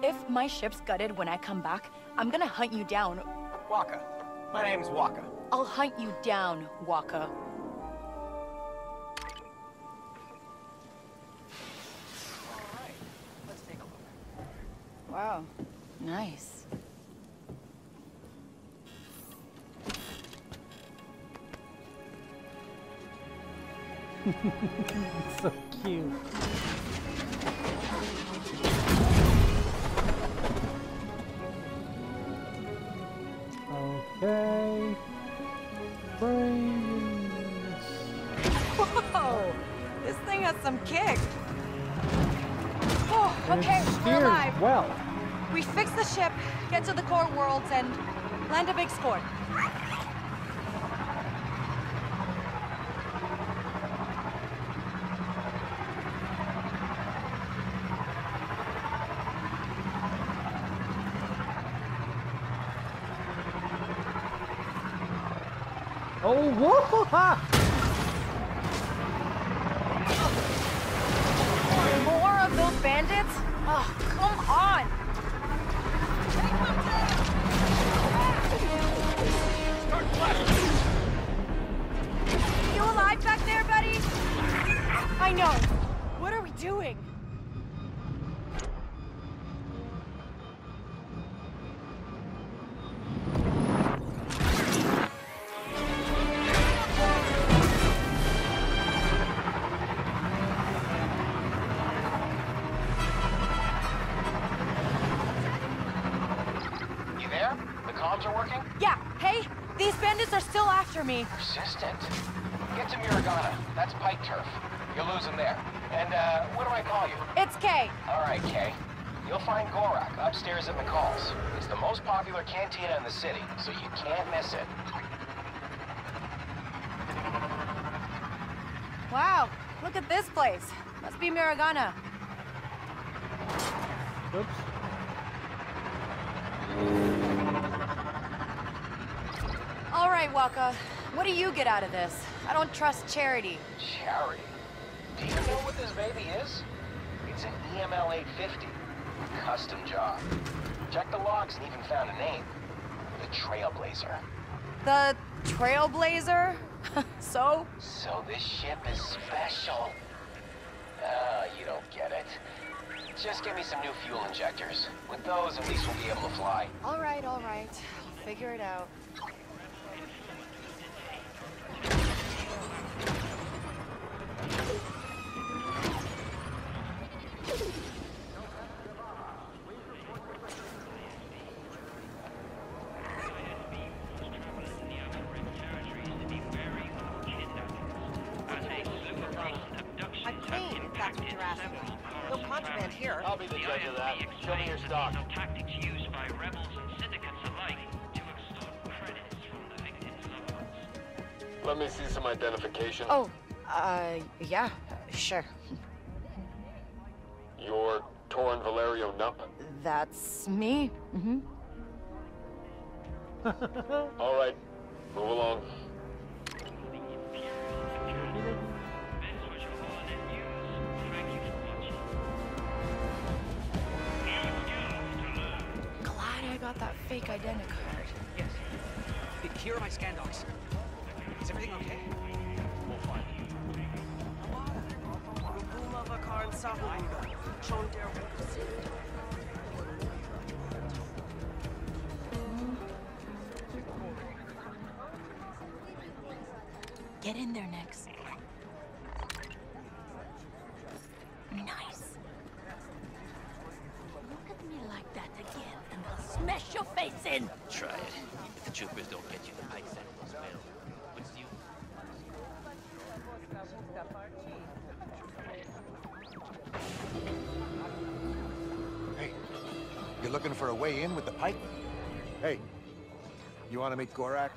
If my ship's gutted when I come back, I'm gonna hunt you down. Waka. My name's Waka. I'll hunt you down, Waka. Let's take a look. Wow. Nice. so cute. Okay. Brains. Whoa! This thing has some kick. Oh, okay, we're alive. well. We fix the ship, get to the core worlds, and land a big score. Oh, whoa! More of those bandits? Oh, come on! You alive back there, buddy? I know. Be Oops. All right, Waka. What do you get out of this? I don't trust charity. Charity. Do you know what this baby is? It's an EML 850. Custom job. Checked the logs and even found a name. The Trailblazer. The Trailblazer? so? So this ship is special. You don't get it. Just give me some new fuel injectors. With those, at least we'll be able to fly. All right, all right. I'll figure it out. Sure. You're Torin Valerio Nupp. That's me. Mm-hmm. All right, move along. Glad I got that fake identity card. Yes. Here are my scan docs. Is everything okay? Get in there, Nix. Nice. Look at me like that again, and I'll smash your face in. Try it. The troopers don't looking for a way in with the Pyke? Hey, you want to meet Gorak,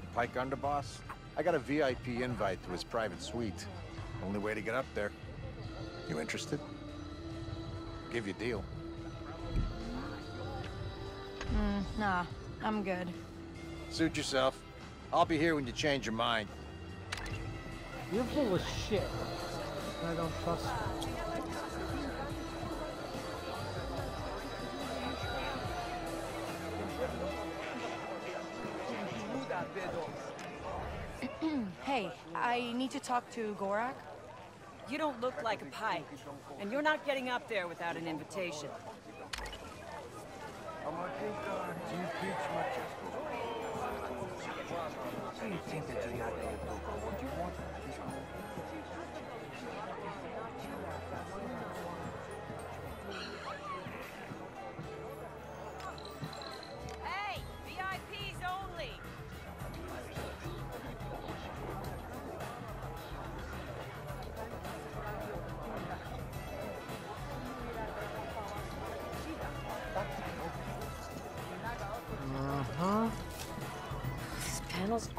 the Pyke underboss? I got a VIP invite to his private suite. Only way to get up there. You interested? Give you a deal. Mm, nah, I'm good. Suit yourself. I'll be here when you change your mind. You're full of shit. I don't trust you. I need to talk to Gorak. You don't look like a Pyke, and you're not getting up there without an invitation.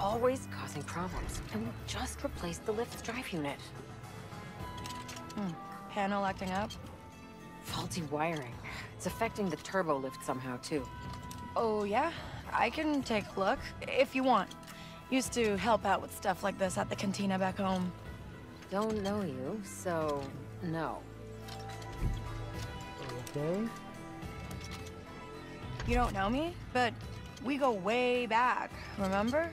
Always causing problems, and we just replaced the lift's drive unit. Hmm. Panel acting up? Faulty wiring. It's affecting the turbo lift somehow, too. Oh, yeah? I can take a look, if you want. Used to help out with stuff like this at the cantina back home. Don't know you, so no. Okay. You don't know me, but we go way back, remember?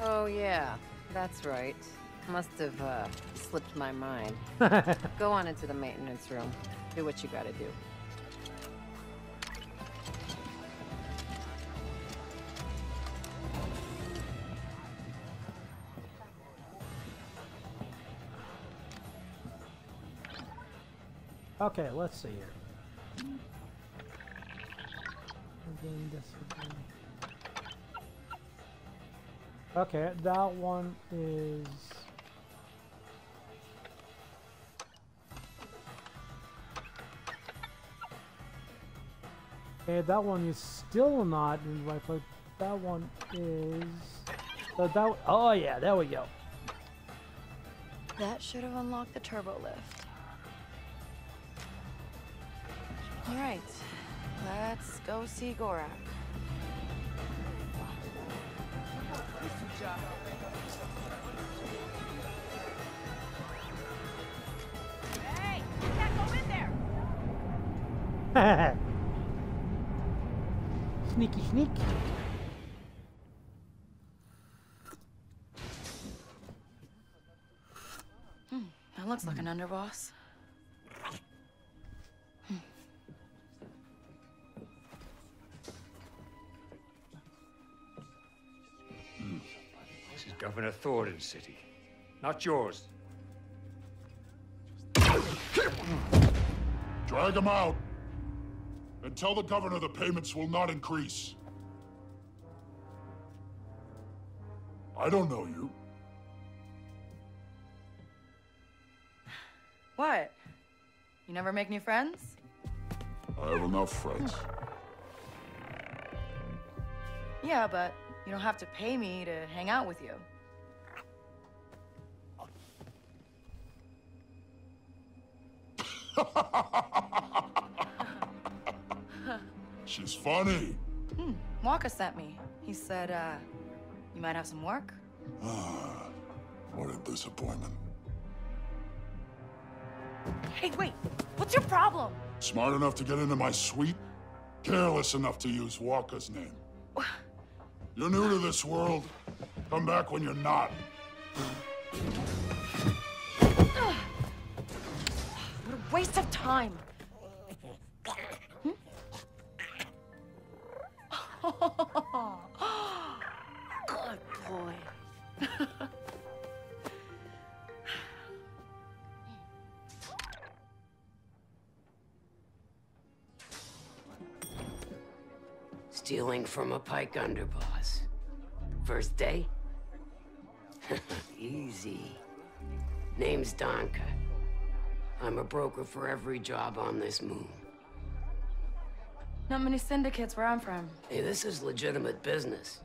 Oh, yeah, that's right. Must have uh, slipped my mind. Go on into the maintenance room. Do what you gotta do. Okay, let's see here. Okay, that one is. Okay, that one is still not in the right place. That one is. So that. Oh yeah, there we go. That should have unlocked the turbo lift. All right, let's go see Gorak. Hey, can't go in there. sneaky, sneaky. Hmm, that looks like an underboss. Governor Thornton's city, not yours. Drag him out. And tell the governor the payments will not increase. I don't know you. What? You never make new friends? I have enough friends. Yeah, but you don't have to pay me to hang out with you. She's funny. Hmm, Waka sent me. He said, uh, you might have some work? Ah, what a disappointment. Hey, wait! What's your problem? Smart enough to get into my suite? Careless enough to use Waka's name. You're new to this world. Come back when you're not. Waste of time. Good boy. Stealing from a Pyke underboss. First day? Easy. Name's Donka. I'm a broker for every job on this moon. Not many syndicates where I'm from. Hey, this is legitimate business.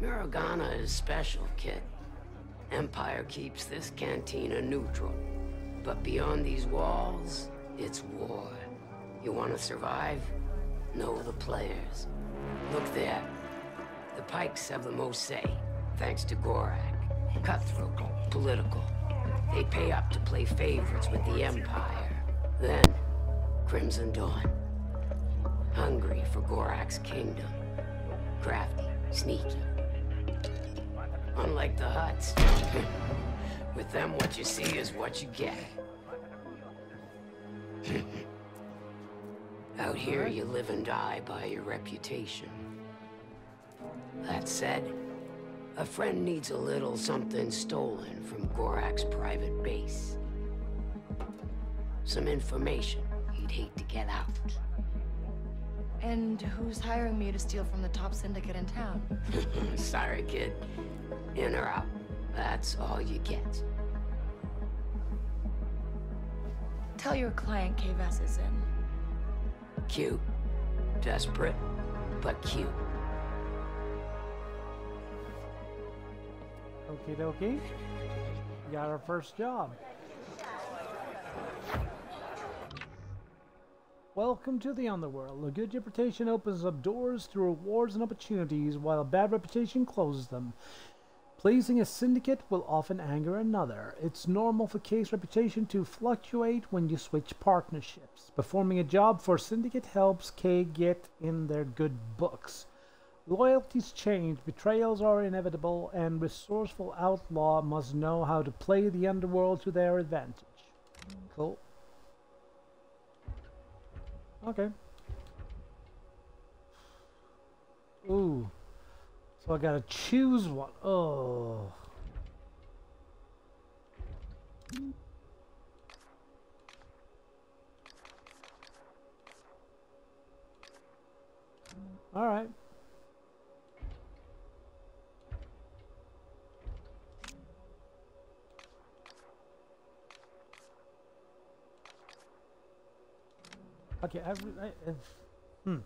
Mirogana is special, kid. Empire keeps this cantina neutral. But beyond these walls, it's war. You want to survive? Know the players. Look there. The Pykes have the most say, thanks to Gorak. Cutthroat, political. They pay up to play favorites with the Empire. Then, Crimson Dawn. Hungry for Gorak's kingdom. Crafty, sneaky. Unlike the Hutts. with them, what you see is what you get. Out here, you live and die by your reputation. That said, a friend needs a little something stolen from Gorak's private base. Some information he'd hate to get out. And who's hiring me to steal from the top syndicate in town? Sorry, kid. In or out. That's all you get. Tell your client Kay Vess is in. Cute. Desperate, but cute. Okie dokie. Got our first job. Welcome to the underworld. A good reputation opens up doors to rewards and opportunities, while a bad reputation closes them. Pleasing a syndicate will often anger another. It's normal for Kay's reputation to fluctuate when you switch partnerships. Performing a job for a syndicate helps K get in their good books. Loyalties change, betrayals are inevitable, and resourceful outlaw must know how to play the underworld to their advantage. Cool. Okay. Ooh. So I gotta choose one. Oh. All Okay, I, I, I hmm.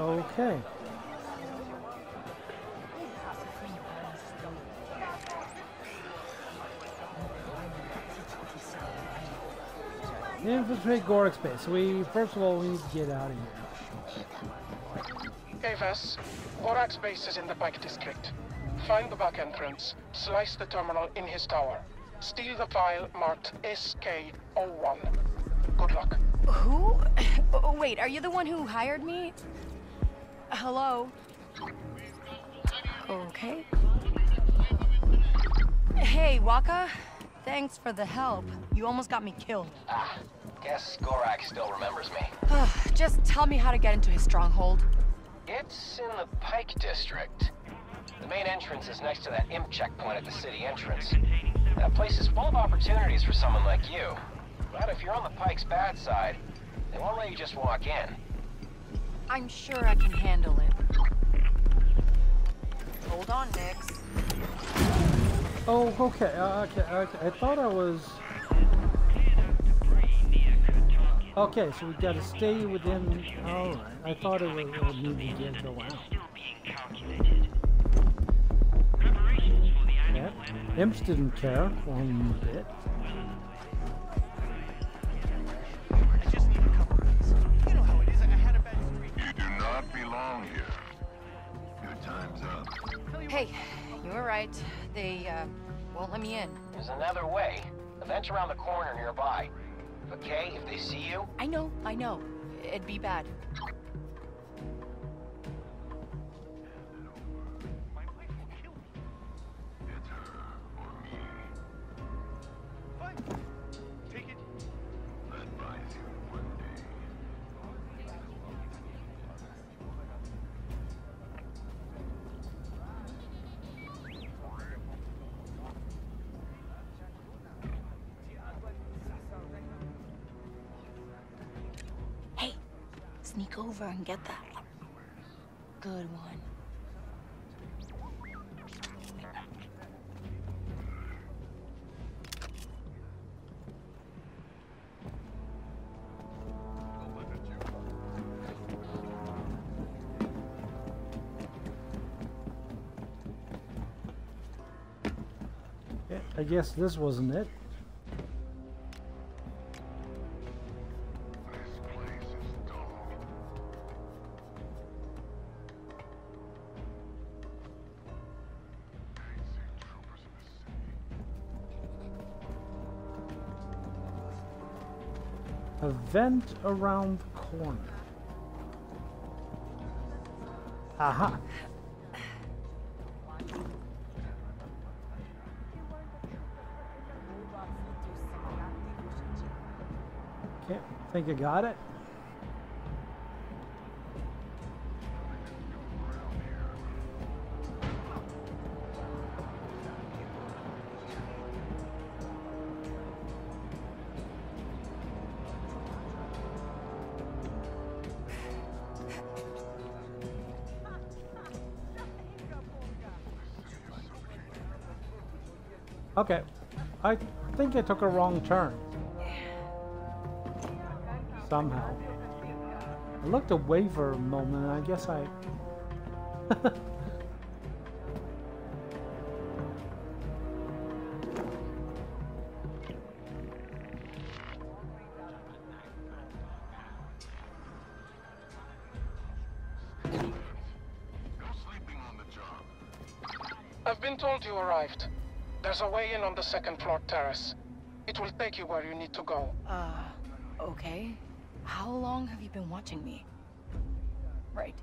Okay. Infiltrate Gorak's base. We first of all we need to get out of here. Aves, Gorak's base is in the Pyke District. Find the back entrance, slice the terminal in his tower. Steal the file marked SK01. Good luck. Who? Oh, wait, are you the one who hired me? Hello? Okay. Hey, Waka. Thanks for the help. You almost got me killed. Ah, guess Gorak still remembers me. Just tell me how to get into his stronghold. It's in the Pyke District. The main entrance is next to that imp checkpoint at the city entrance. That place is full of opportunities for someone like you. But if you're on the Pyke's bad side, they won't let you just walk in. I'm sure I can handle it. Hold on, Nix. Oh, okay, uh, okay, okay. I thought I was. Okay, so we gotta stay within. Alright, I thought it was uh, need to get go out. Yeah, imps didn't care one bit. I know, It'd be bad. Get that. Good one. I guess this wasn't it. Vent around the corner. Aha! Okay, think I got it. Think I took a wrong turn. Somehow. I looked away for a moment I guess I... I've been told you arrived. There's a way in on the second floor terrace. It will take you where you need to go. Uh, okay. How long have you been watching me? Right.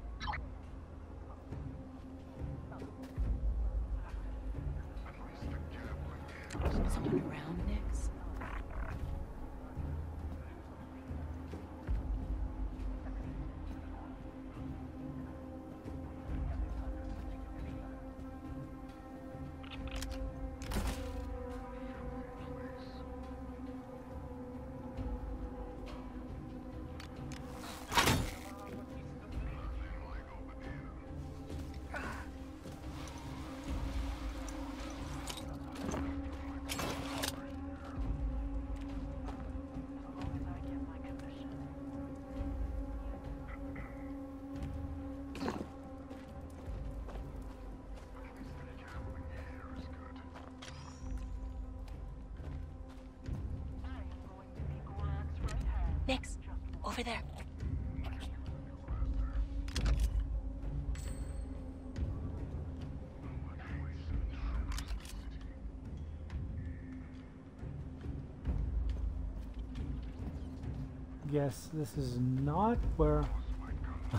Yes, this is not where...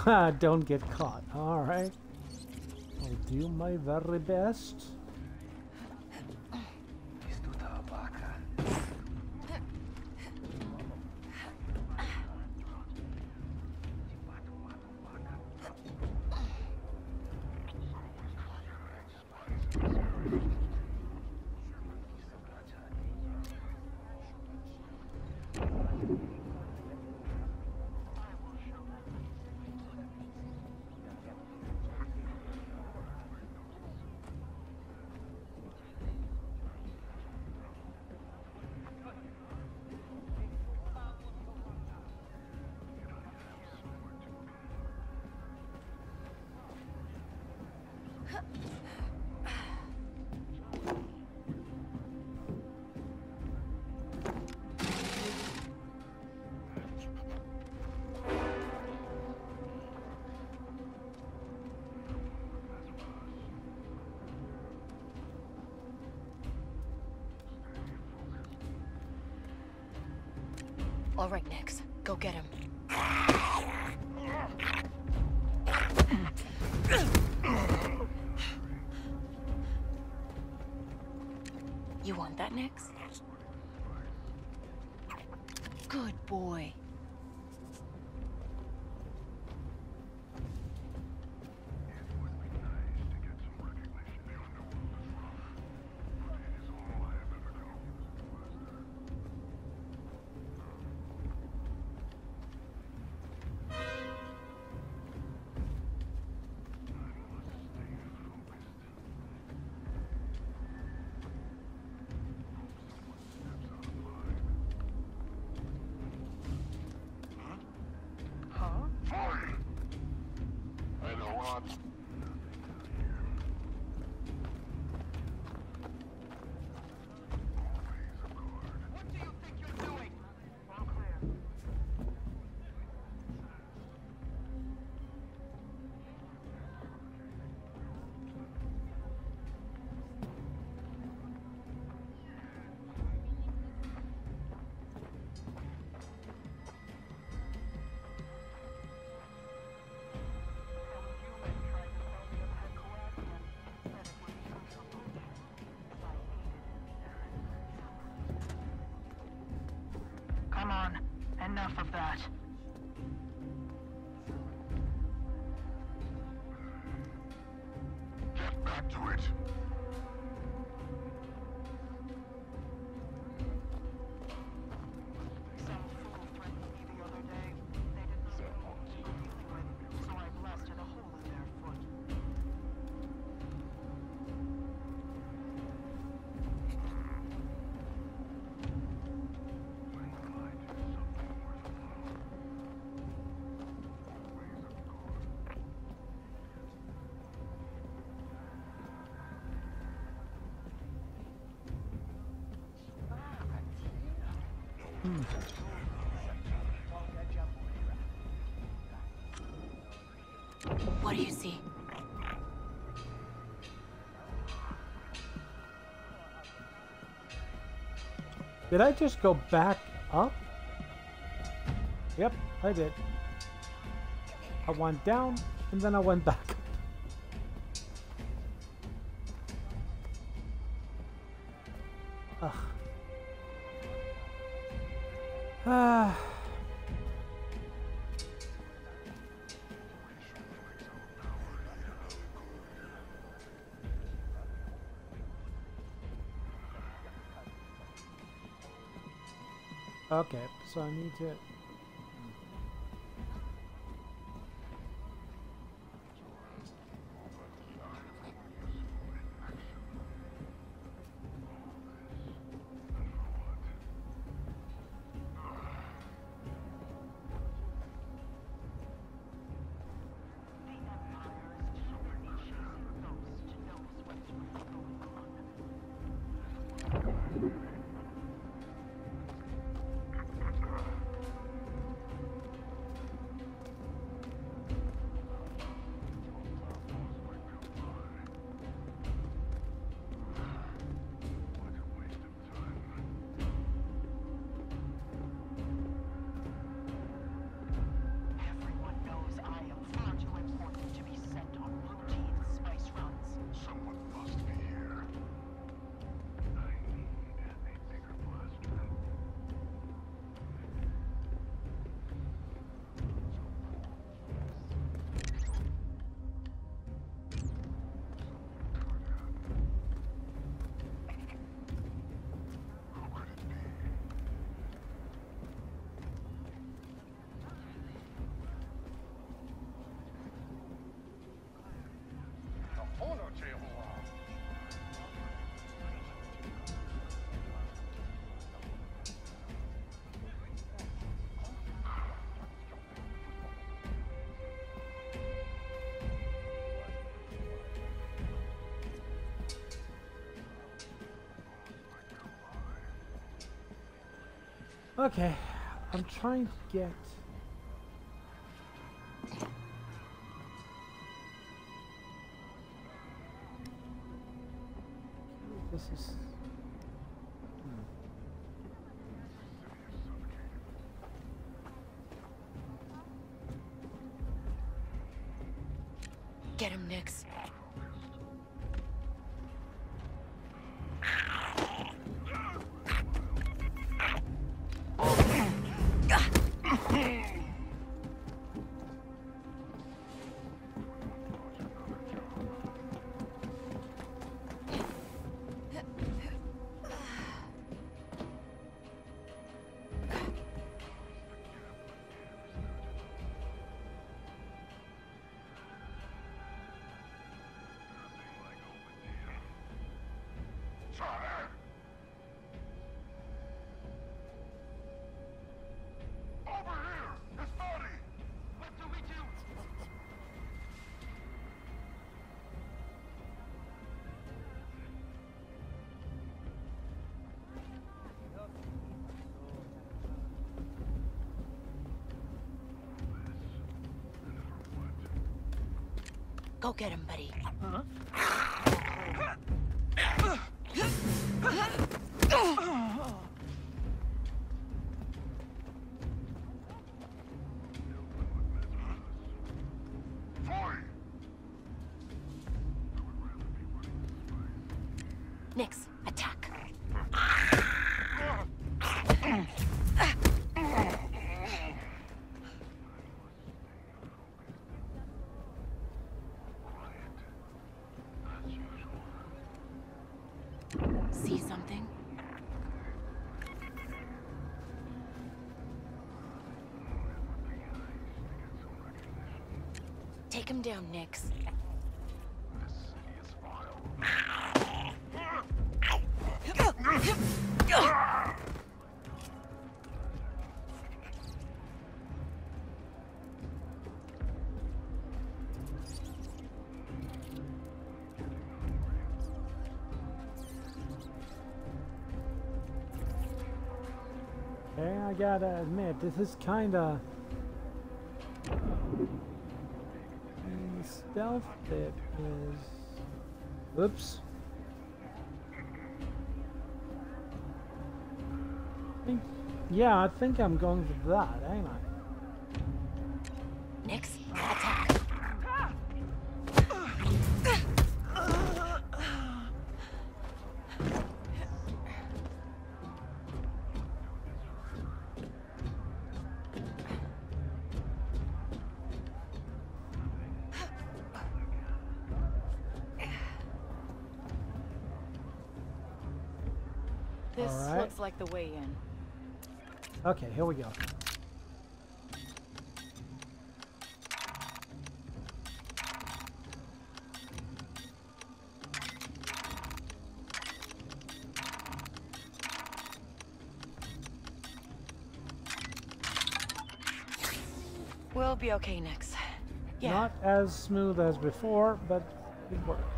Don't get caught. Alright. I'll do my very best. What do you see? Did I just go back up? Yep, I did. I went down, and then I went back so I need to... Okay, I'm trying Go get him, buddy. Nix, attack. See something? Take him down, Nix. Okay, I gotta admit, this is kinda... The stealth bit is... Oops. I think- Yeah, I think I'm going for that, here we go. We'll be okay, Nix. Yeah. Not as smooth as before, but it worked.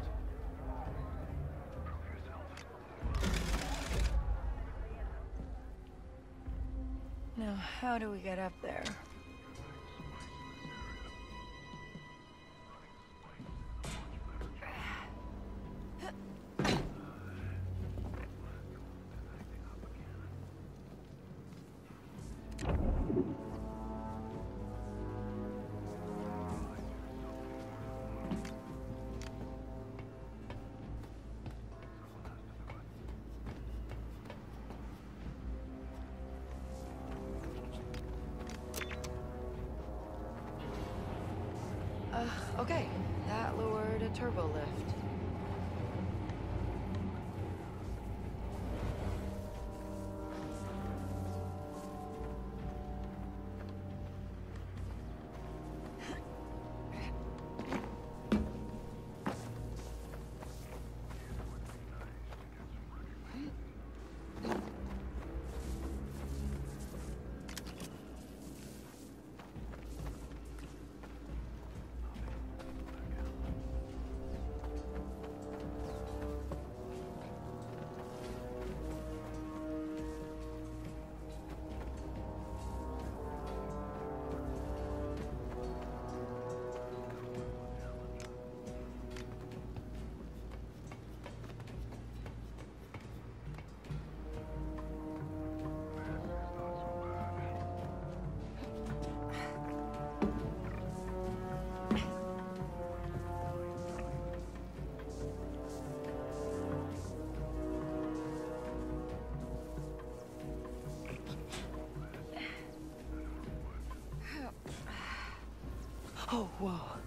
Oh, whoa.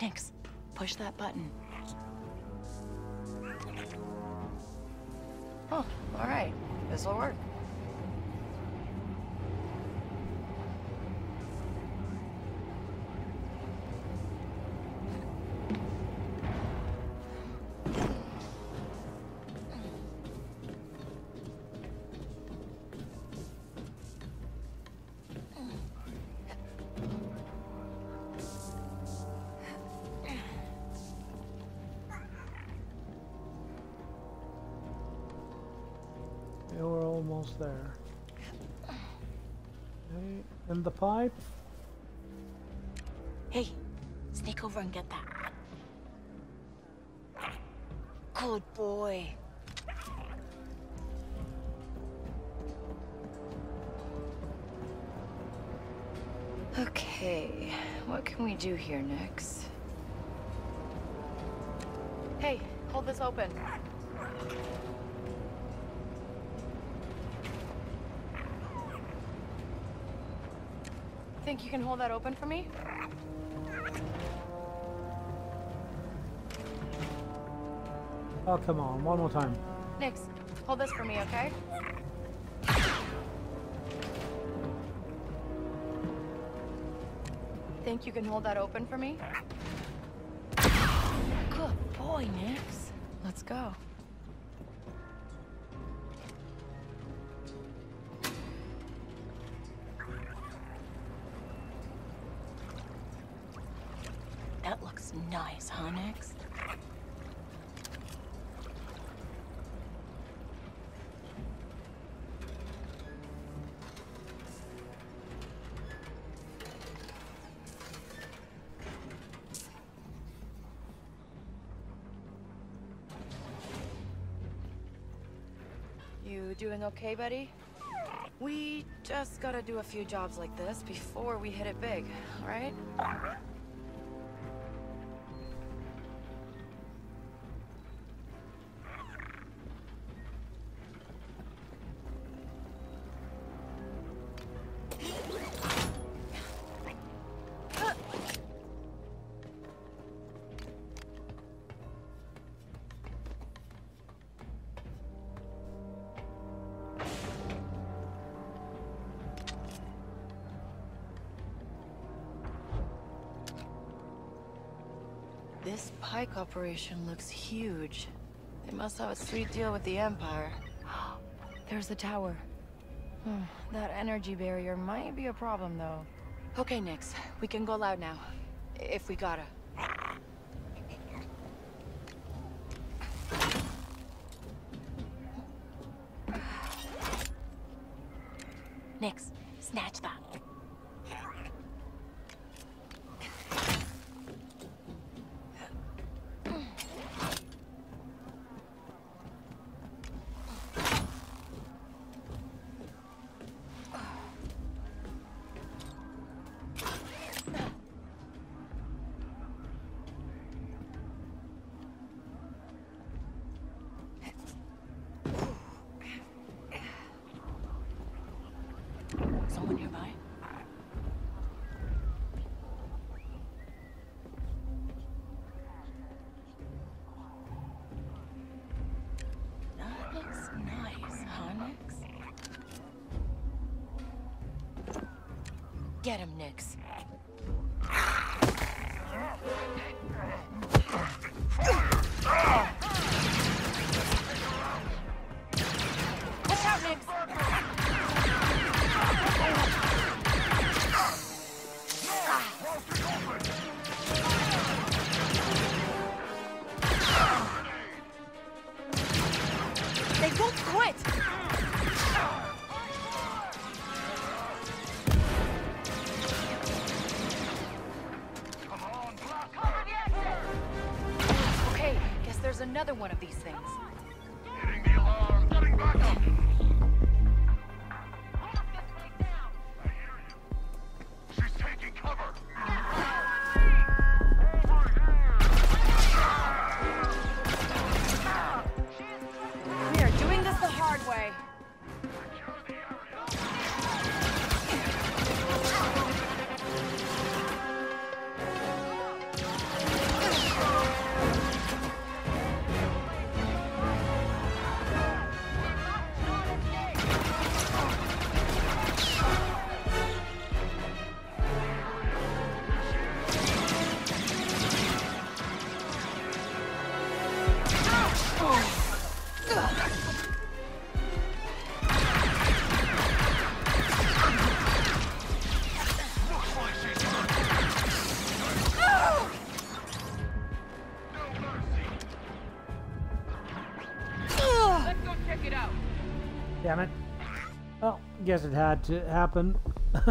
Nix. Push that button. Oh, all right. This'll work. Almost there. Okay, in the pipe. Hey, sneak over and get that. Good boy. Okay, what can we do here next? Hey, hold this open. Think you can hold that open for me? Oh, come on, one more time. Nix, hold this for me, okay? Think you can hold that open for me? Good boy, Nix. Let's go. Okay, buddy? We just gotta do a few jobs like this before we hit it big, all This Pyke operation looks huge. They must have a sweet deal with the Empire. There's the tower. Hmm, that energy barrier might be a problem, though. Okay, Nix. We can go loud now. If we gotta. Get him, Nix. one of these guess it had to happen.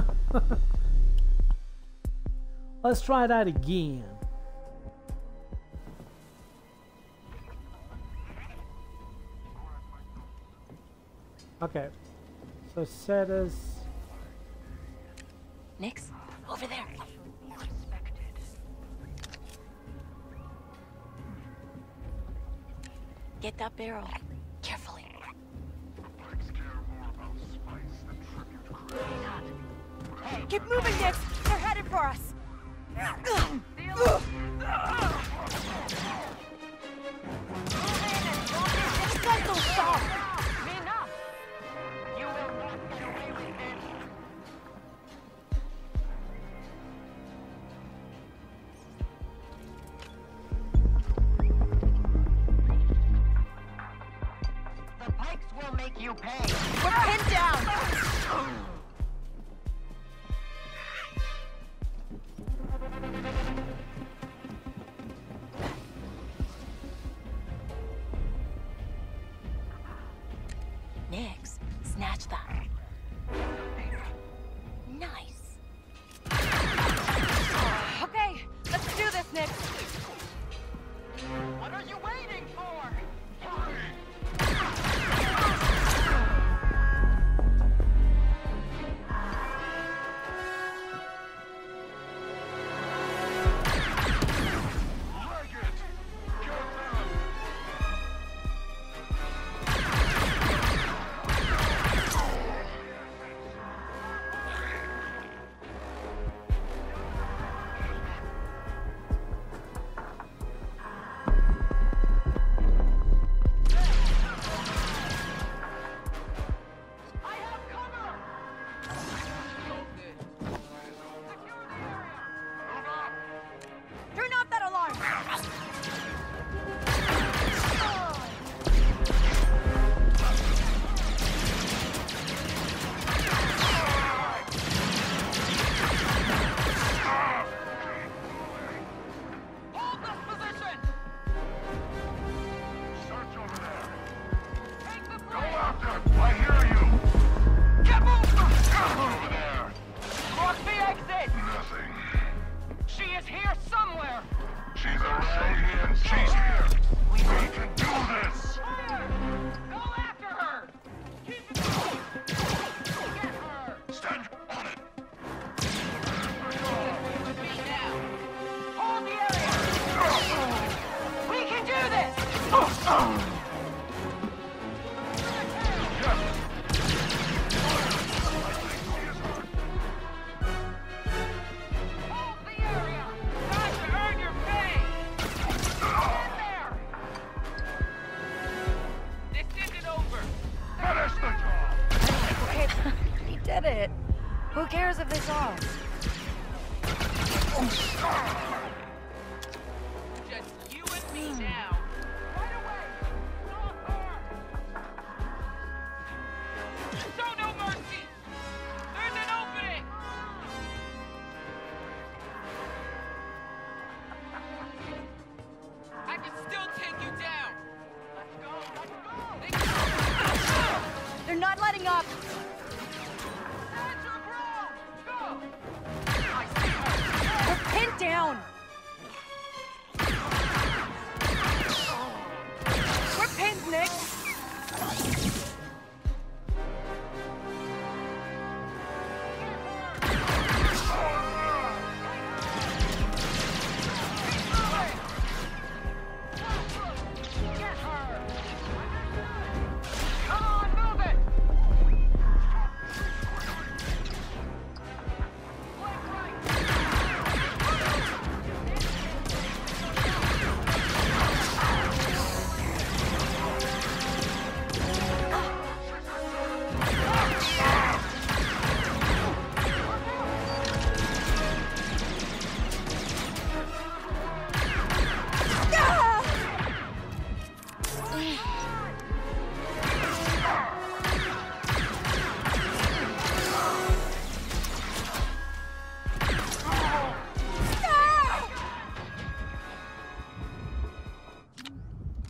Let's try that again. Okay. So set us. Nix, over there. Get that barrel. Keep moving, Nix. They're headed for us! The Pykes will make you pay! We're pinned down!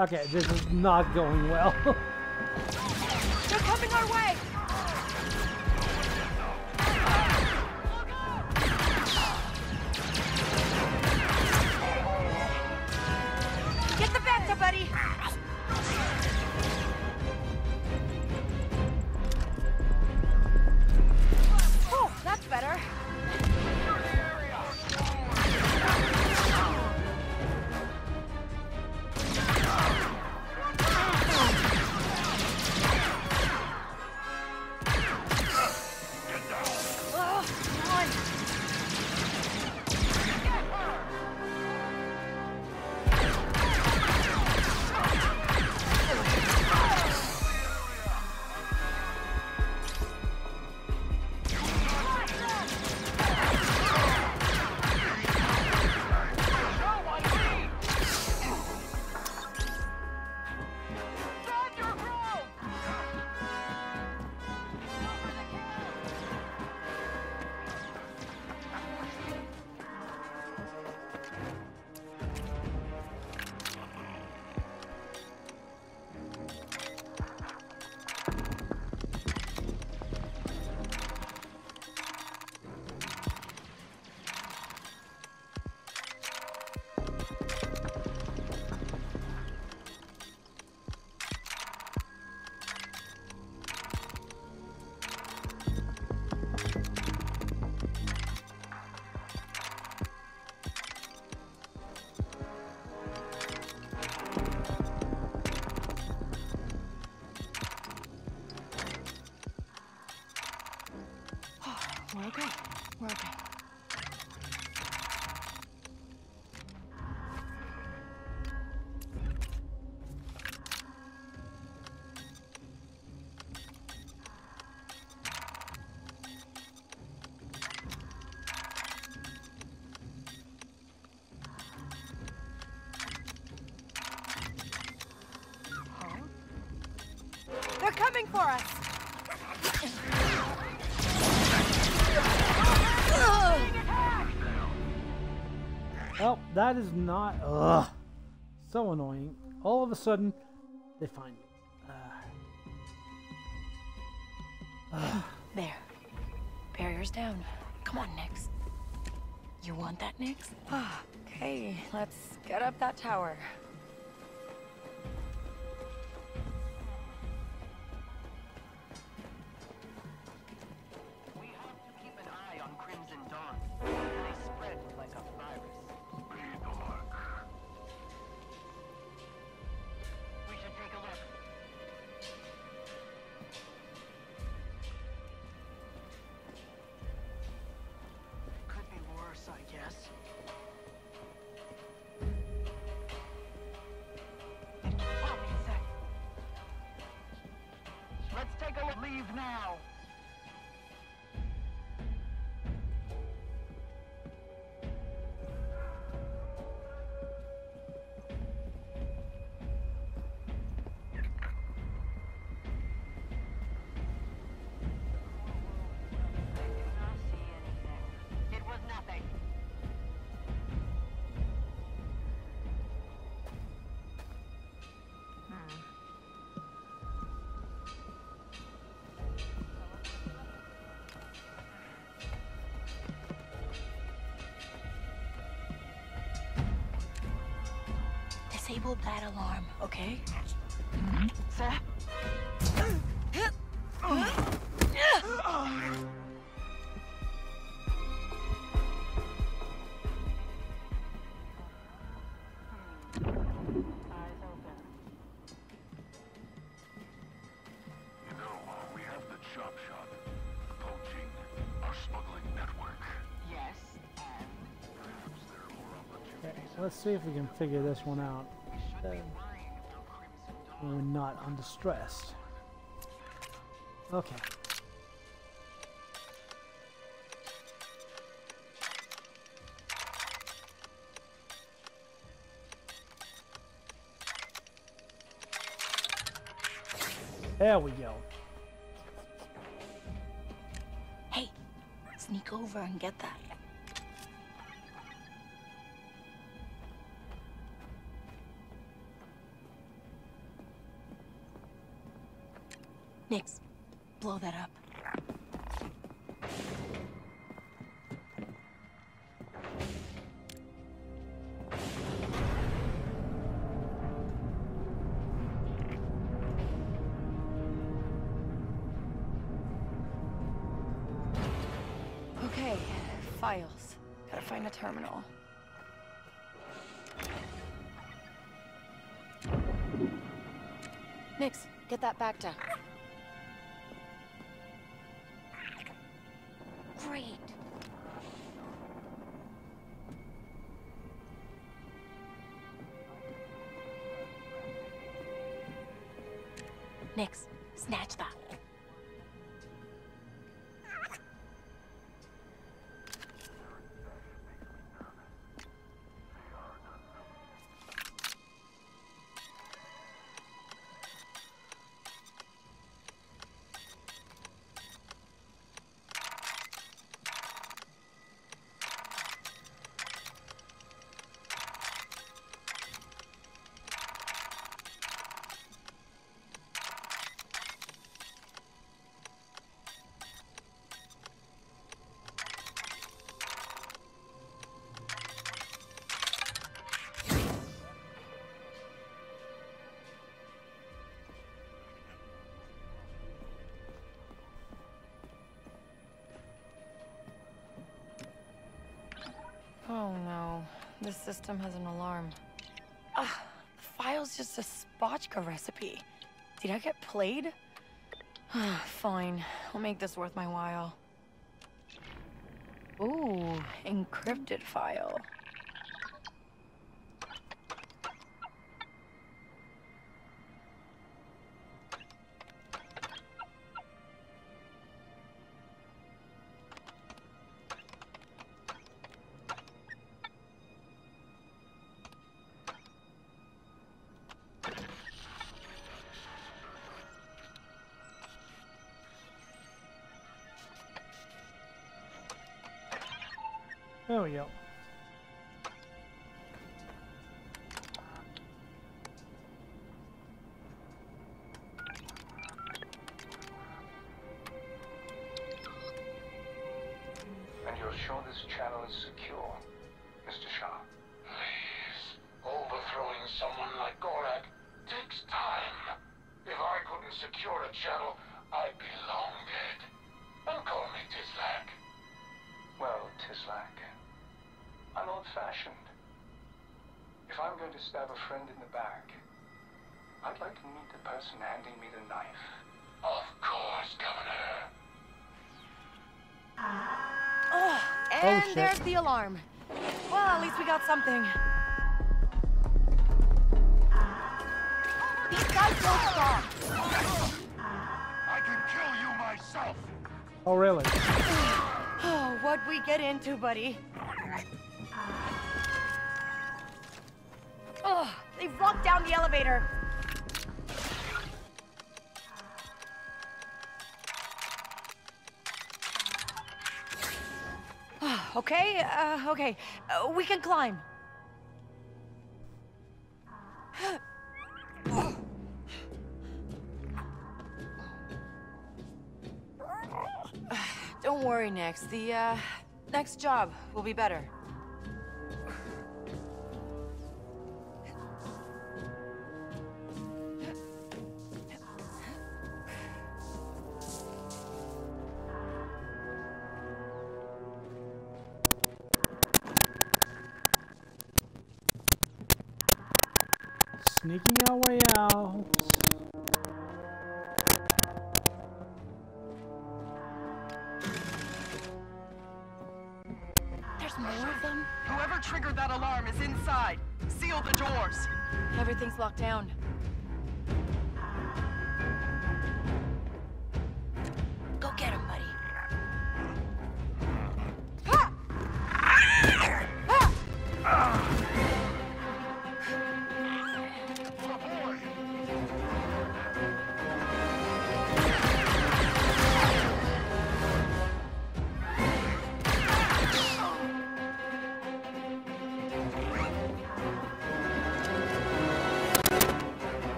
Okay, this is not going well. They're coming our way! Get the Bacta, buddy! Coming for us! Well, that is not. Ugh. So annoying. All of a sudden, they find me. There. Barrier's down. Come on, Nix. You want that, Nix? okay, let's get up that tower. Disable that alarm, okay? Sir? You know, uh, we have the chop shop, poaching, our smuggling network. Yes, Okay, let's see if we can figure this one out. Uh, when we're not under stress. Okay. There we go. Hey, sneak over and get that. That back down. Oh no, this system has an alarm. Ah, the file's just a spotchka recipe. Did I get played? Ah, Fine, I'll make this worth my while. Ooh, encrypted file. Oh, and there's the alarm. Well, at least we got something. These guys don't stop. I can kill you myself. Oh, really? Oh, what'd we get into, buddy? Oh, they've locked down the elevator. Okay, uh, okay. Uh, we can climb. Don't worry, Nix. The, uh, next job will be better.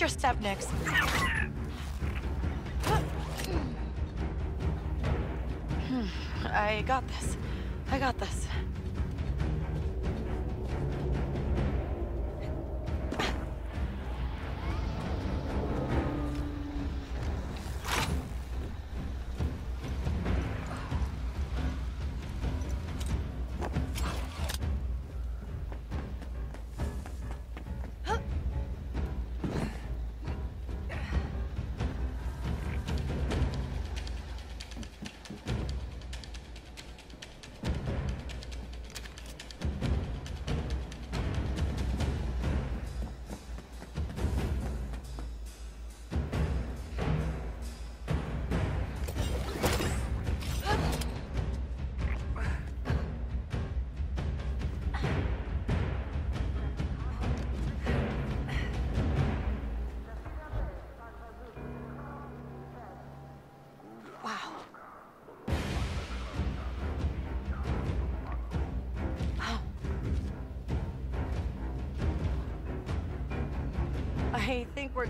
Your step, Nix.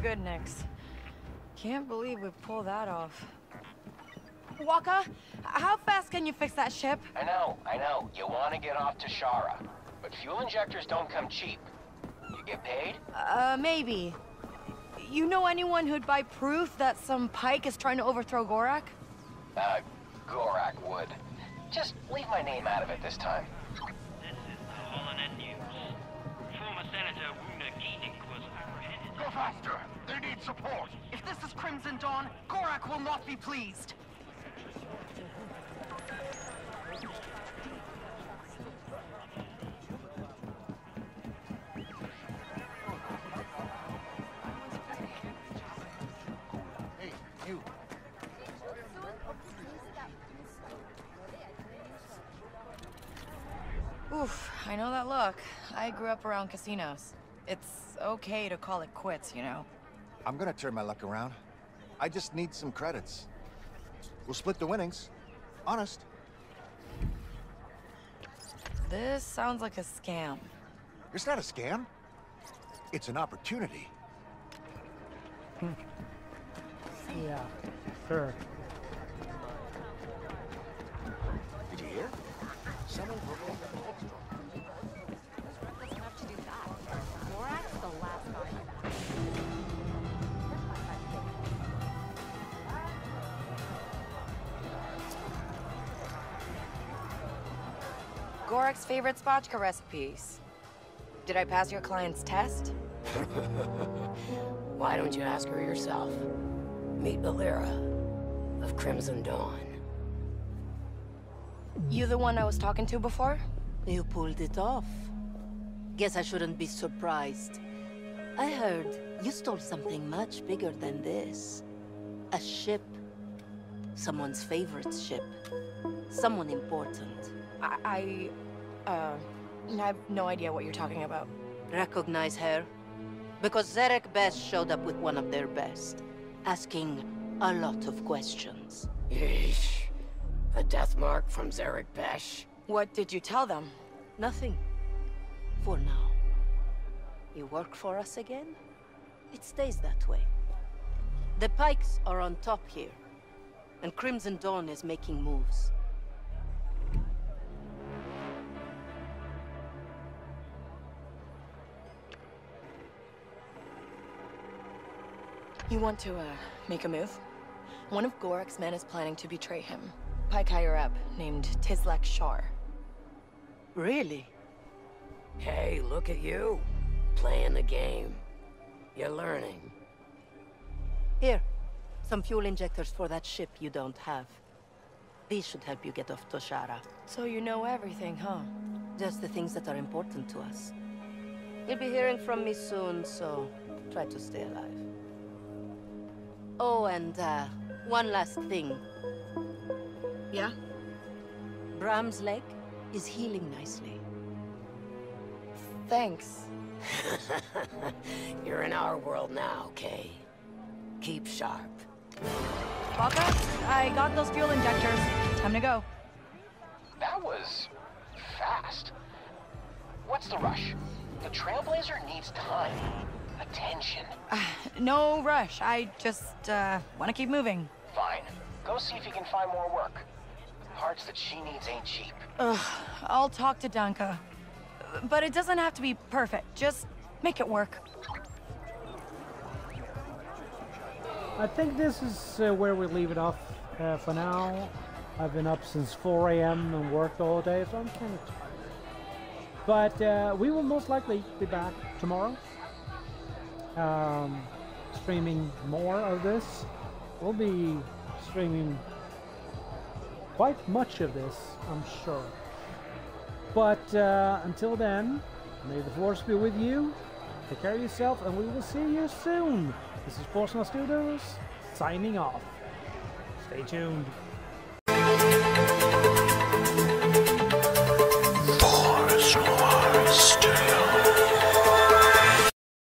Good, Nix. Can't believe we pulled that off. Waka, how fast can you fix that ship? I know, I know. You want to get off Toshara. But fuel injectors don't come cheap. You get paid? Uh, maybe. You know anyone who'd buy proof that some Pyke is trying to overthrow Gorak? Uh, Gorak would. Just leave my name out of it this time. Be pleased. Hey, you. Oof, I know that look. I grew up around casinos. It's okay to call it quits, you know? I'm gonna turn my luck around. I just need some credits. We'll split the winnings. Honest. This sounds like a scam. It's not a scam. It's an opportunity. Yeah, sure. Favorite spotchka recipes. Did I pass your client's test? Why don't you ask her yourself? Meet Valera of Crimson Dawn. You the one I was talking to before? You pulled it off. Guess I shouldn't be surprised. I heard you stole something much bigger than this. A ship. Someone's favorite ship. Someone important. I... I... Uh... I have no idea what you're talking about. Recognize her? Because Zerek Besh showed up with one of their best. Asking a lot of questions. Yeesh. A death mark from Zerek Besh. What did you tell them? Nothing. For now. You work for us again? It stays that way. The Pykes are on top here. And Crimson Dawn is making moves. You want to, uh, make a move? One of Gorak's men is planning to betray him. Pyke higher up, named Tizlek Shar. Really? Hey, look at you. Playing the game. You're learning. Here. Some fuel injectors for that ship you don't have. These should help you get off Toshara. So you know everything, huh? Just the things that are important to us. You'll be hearing from me soon, so try to stay alive. Oh, and uh, one last thing. Yeah? Bram's leg is healing nicely. Thanks. You're in our world now, Kay. Keep sharp. Waka, I got those fuel injectors. Time to go. That was... fast. What's the rush? The Trailblazer needs time. Attention. No rush. I just, uh, want to keep moving. Fine. Go see if you can find more work. Parts that she needs ain't cheap. Ugh, I'll talk to Danka. But it doesn't have to be perfect. Just make it work. I think this is uh, where we leave it off uh, for now. I've been up since 4 a.m. and worked all day, so I'm kind of tired. But uh, we will most likely be back tomorrow. Um, streaming more of this. We'll be streaming quite much of this, I'm sure. But uh, until then, may the force be with you. Take care of yourself, and we will see you soon. This is Force Studios signing off. Stay tuned.